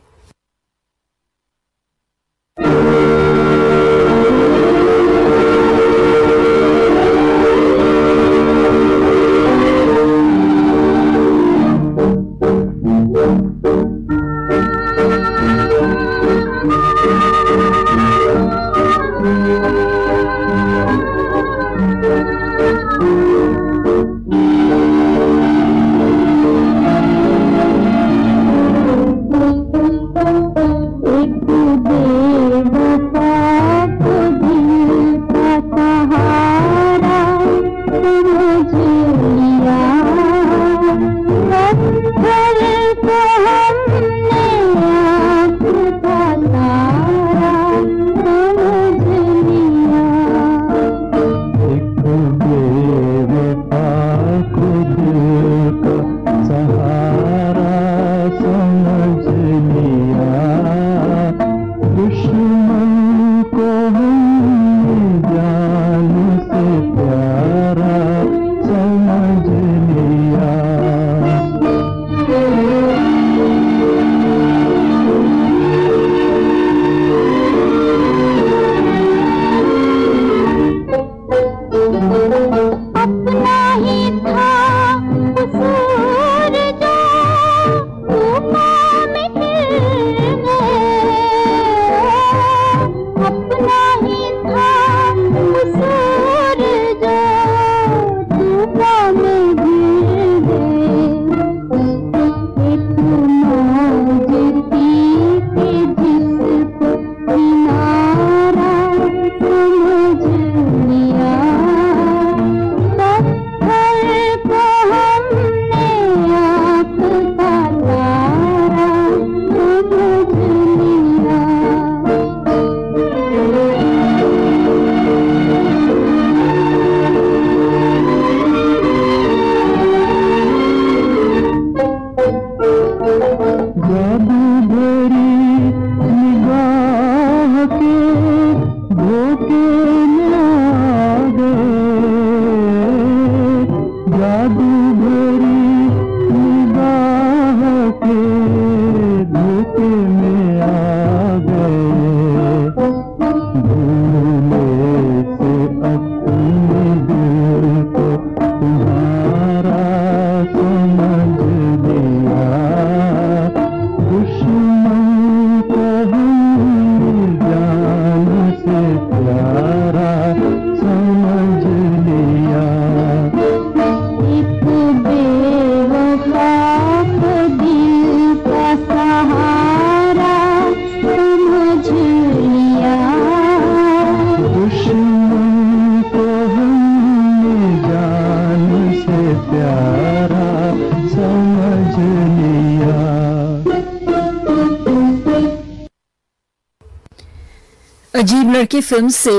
लड़के फ़िल्म से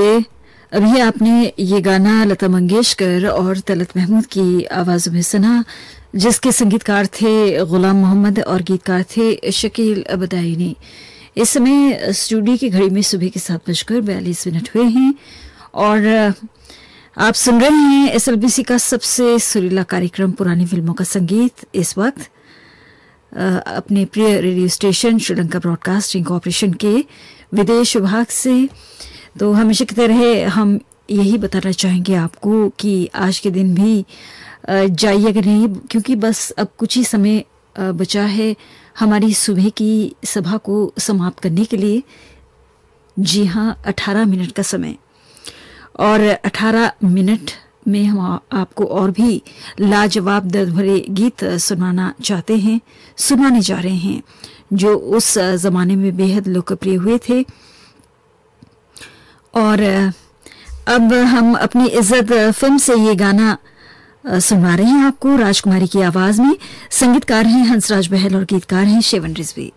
अभी आपने ये गाना लता मंगेशकर और तलत महमूद की आवाजों में सुना, जिसके संगीतकार थे गुलाम मोहम्मद और गीतकार थे शकील बदायूनी इस समय स्टूडियो की घड़ी में सुबह के सात बजकर बयालीस मिनट हुए हैं और आप सुन रहे हैं एसएलबीसी का सबसे सुरीला कार्यक्रम पुरानी फ़िल्मों का संगीत इस वक्त। अपने प्रिय radio station Sri Lanka broadcasting corporation के विदेश विभाग से। तो हमेशा की तरह हम यही बताना चाहेंगे आपको कि आज के दिन भी जाइएगा नहीं, क्योंकि बस अब कुछ ही समय बचा है हमारी सुबह की सभा को समाप्त करने के लिए। जी हाँ 18 मिनट का समय। और 18 मिनट में हम आपको और भी लाजवाब दर्द भरे गीत सुनाना चाहते हैं, सुनाने जा रहे हैं। जो उस जमाने में बेहद लोकप्रिय हुए थे। और अब हम अपनी इज़्ज़त फ़िल्म से ये गाना सुनवा रहे हैं आपको राजकुमारी की आवाज़ में। संगीतकार हैं हंसराज बहल और गीतकार हैं शेवन रिजवी।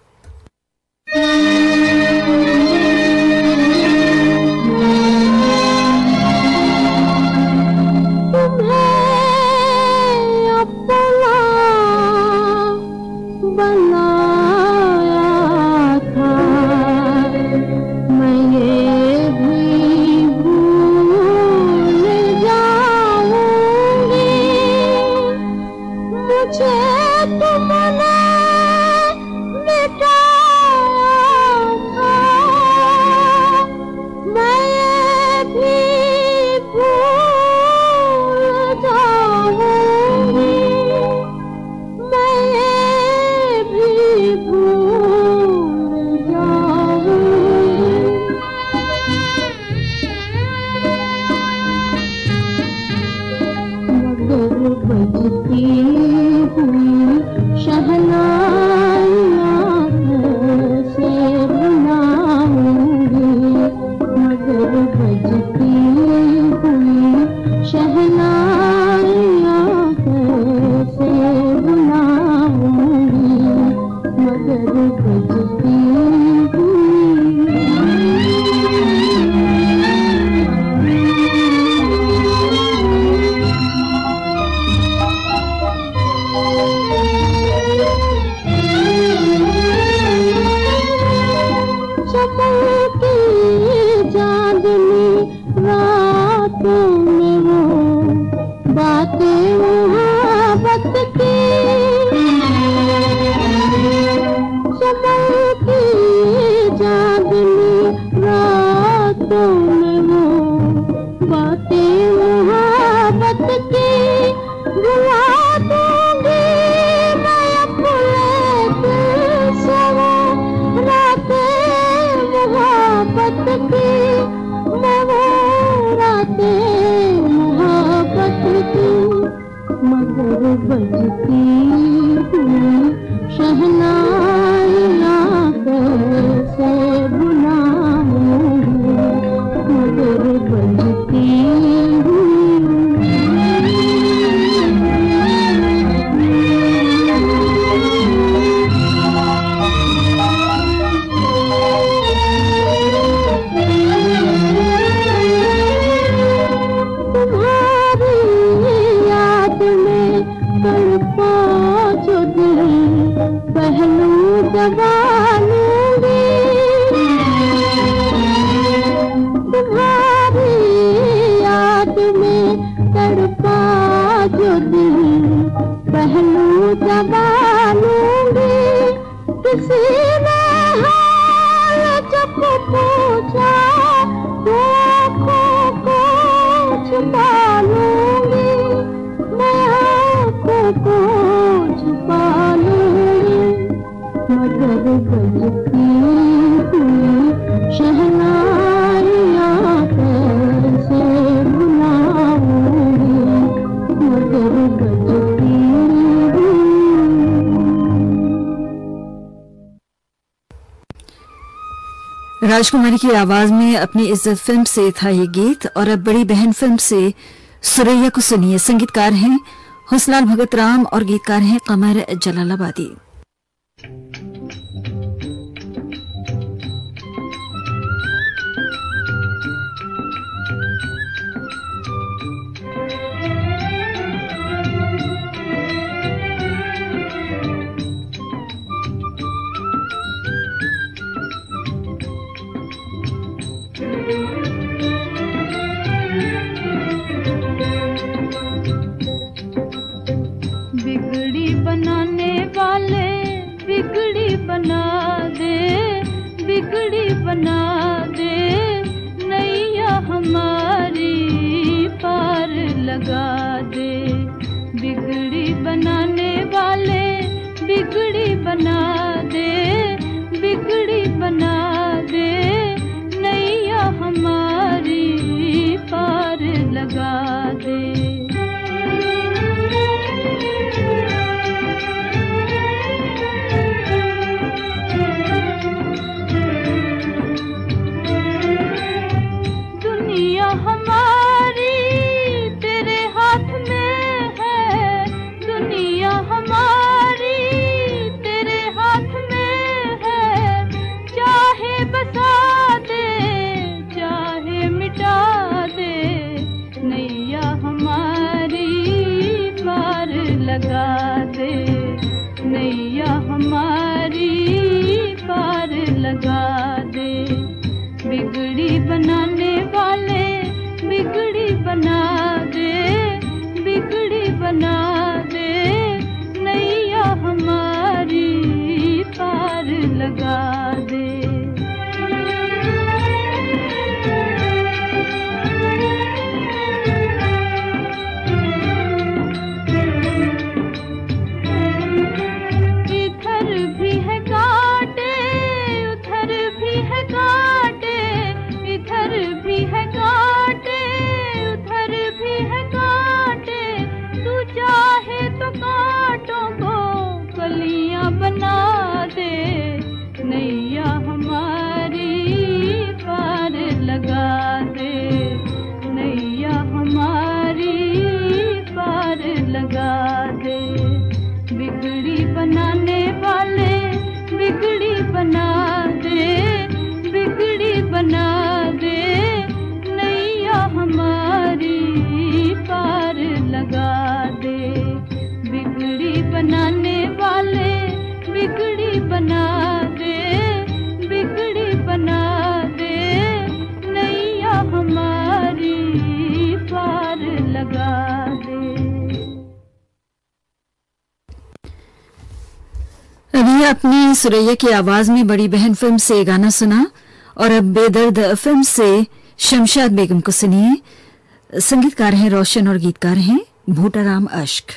राजकुमारी की आवाज़ में अपनी इज़्ज़त फ़िल्म से था ये गीत, और अब बड़ी बहन फ़िल्म से सुरैया को सुनिए। संगीतकार हैं हुसलाल भगत राम और गीतकार हैं कमर जलालाबादी। na सुरैया की आवाज़ में बड़ी बहन फ़िल्म से गाना सुना और अब बेदर्द फ़िल्म से शमशाद बेगम को सुनिए। संगीतकार हैं रोशन और गीतकार हैं भूटाराम अश्क।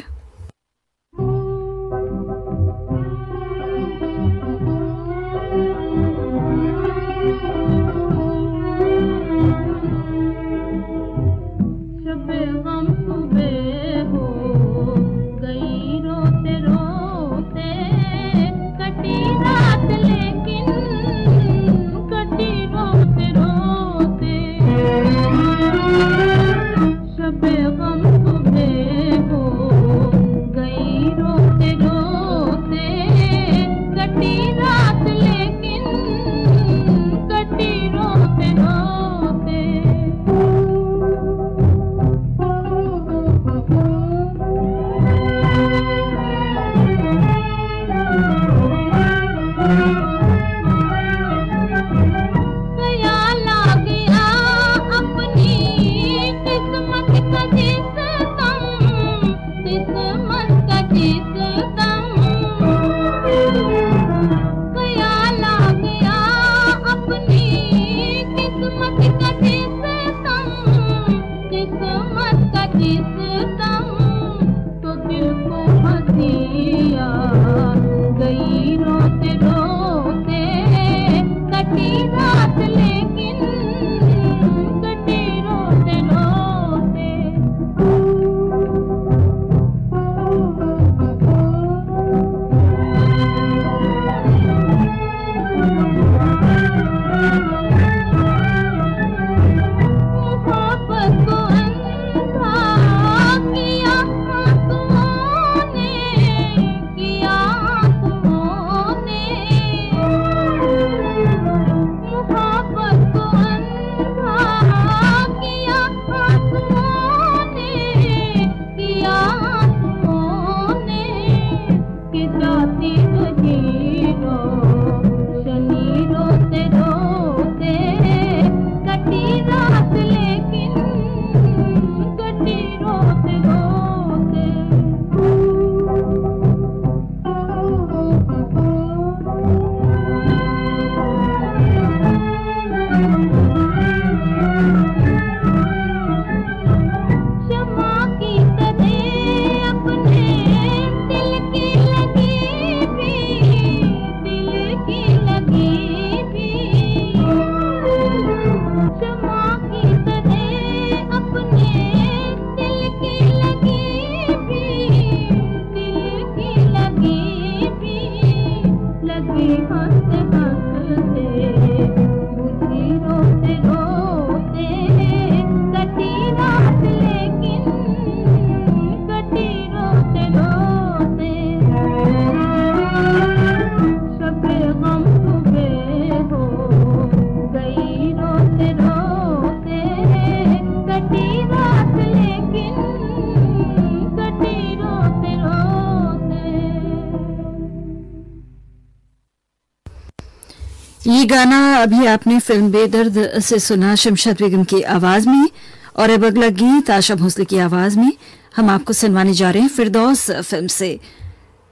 गाना अभी आपने फ़िल्म बेदर्द से सुना शमशाद बेगम की आवाज़ में और अब अगला गीत आशा भोसले की आवाज़ में हम आपको सुनवाने जा रहे हैं फिरदौस फ़िल्म से।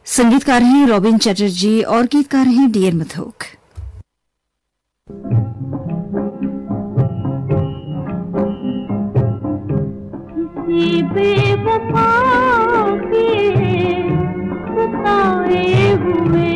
संगीतकार हैं रॉबिन चटर्जी और गीतकार हैं डीएन मथोक बेवफा के हुए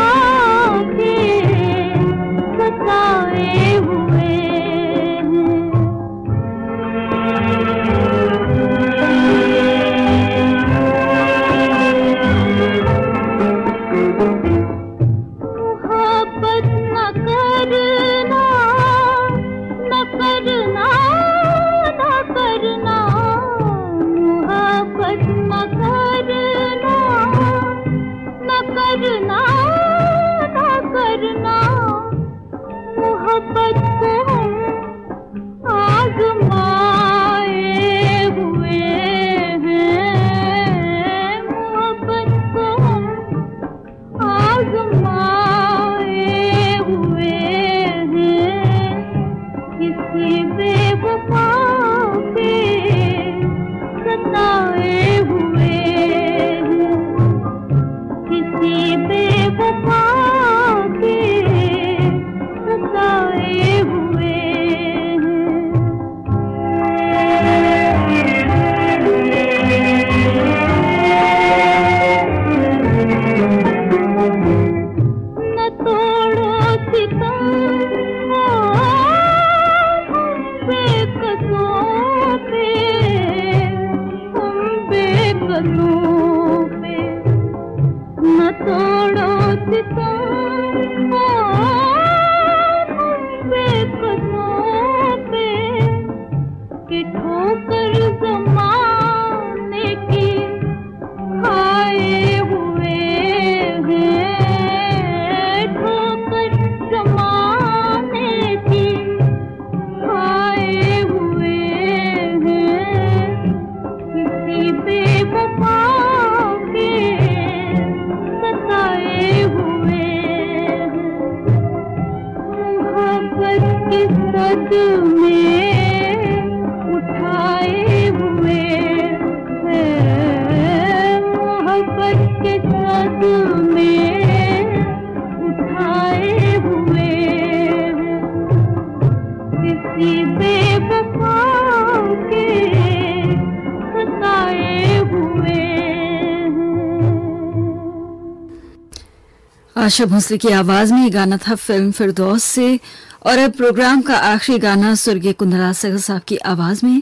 आशा भोसले की आवाज़ में गाना था फ़िल्म फिरदौस से, और अब प्रोग्राम का आखिरी गाना स्वर्गीय कुंदला सगर साहब की आवाज़ में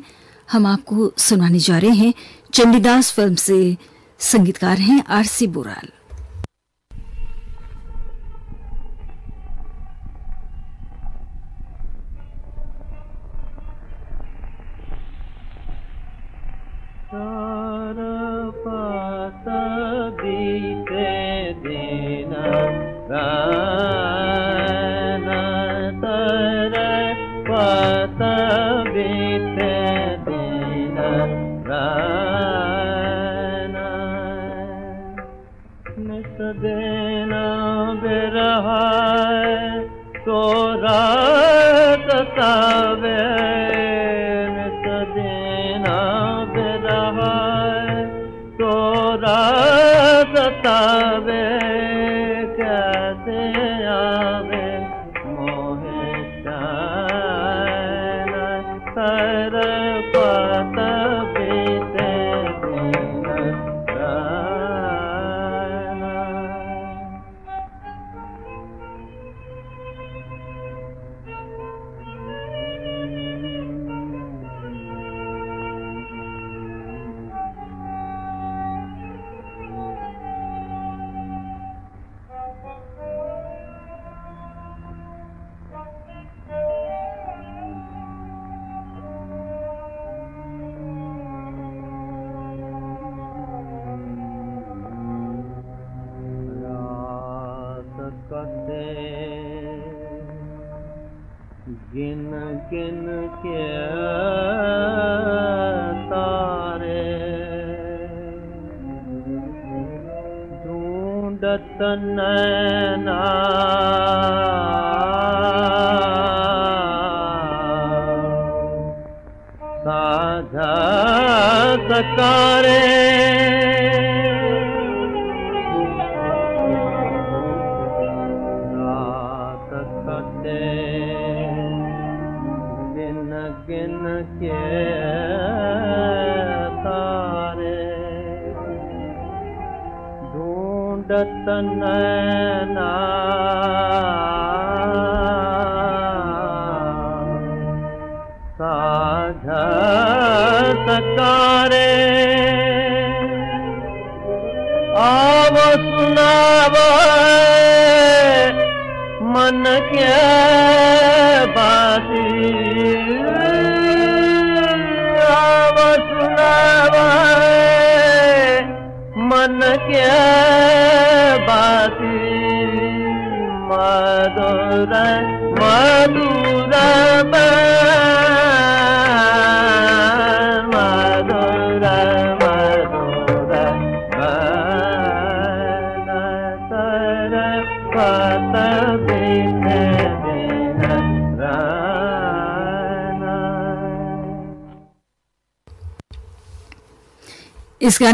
हम आपको सुनाने जा रहे हैं चंडीदास फ़िल्म से संगीतकार हैं आरसी बोराल।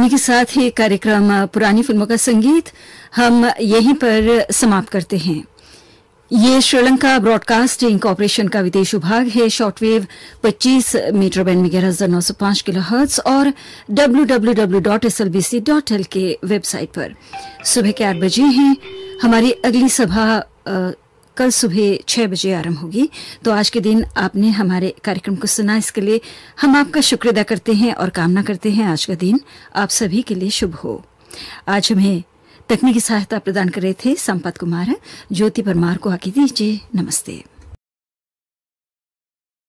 गाने के साथ ही कार्यक्रम, पुरानी फ़िल्मों का संगीत हम यहीं पर समाप्त करते हैं। ये श्रीलंका ब्रॉडकास्टिंग कॉरपोरेशन का विदेश विभाग है। शॉर्टवेव 25 मीटर बैंड में ग्यारह हज़ार नौ सौ पाँच किलो हर्ट्स और www.slbc.l के वेबसाइट पर। सुबह के आठ बजे हैं हमारी अगली सभा कल सुबह छह बजे आरंभ होगी। तो आज के दिन आपने हमारे कार्यक्रम को सुना। इसके लिए हम आपका शुक्र अदा करते हैं और कामना करते हैं। आज का दिन आप सभी के लिए शुभ हो। आज हमें तकनीकी सहायता प्रदान कर रहे थे संपत कुमार ज्योति परमार को आके दीजिए। नमस्ते।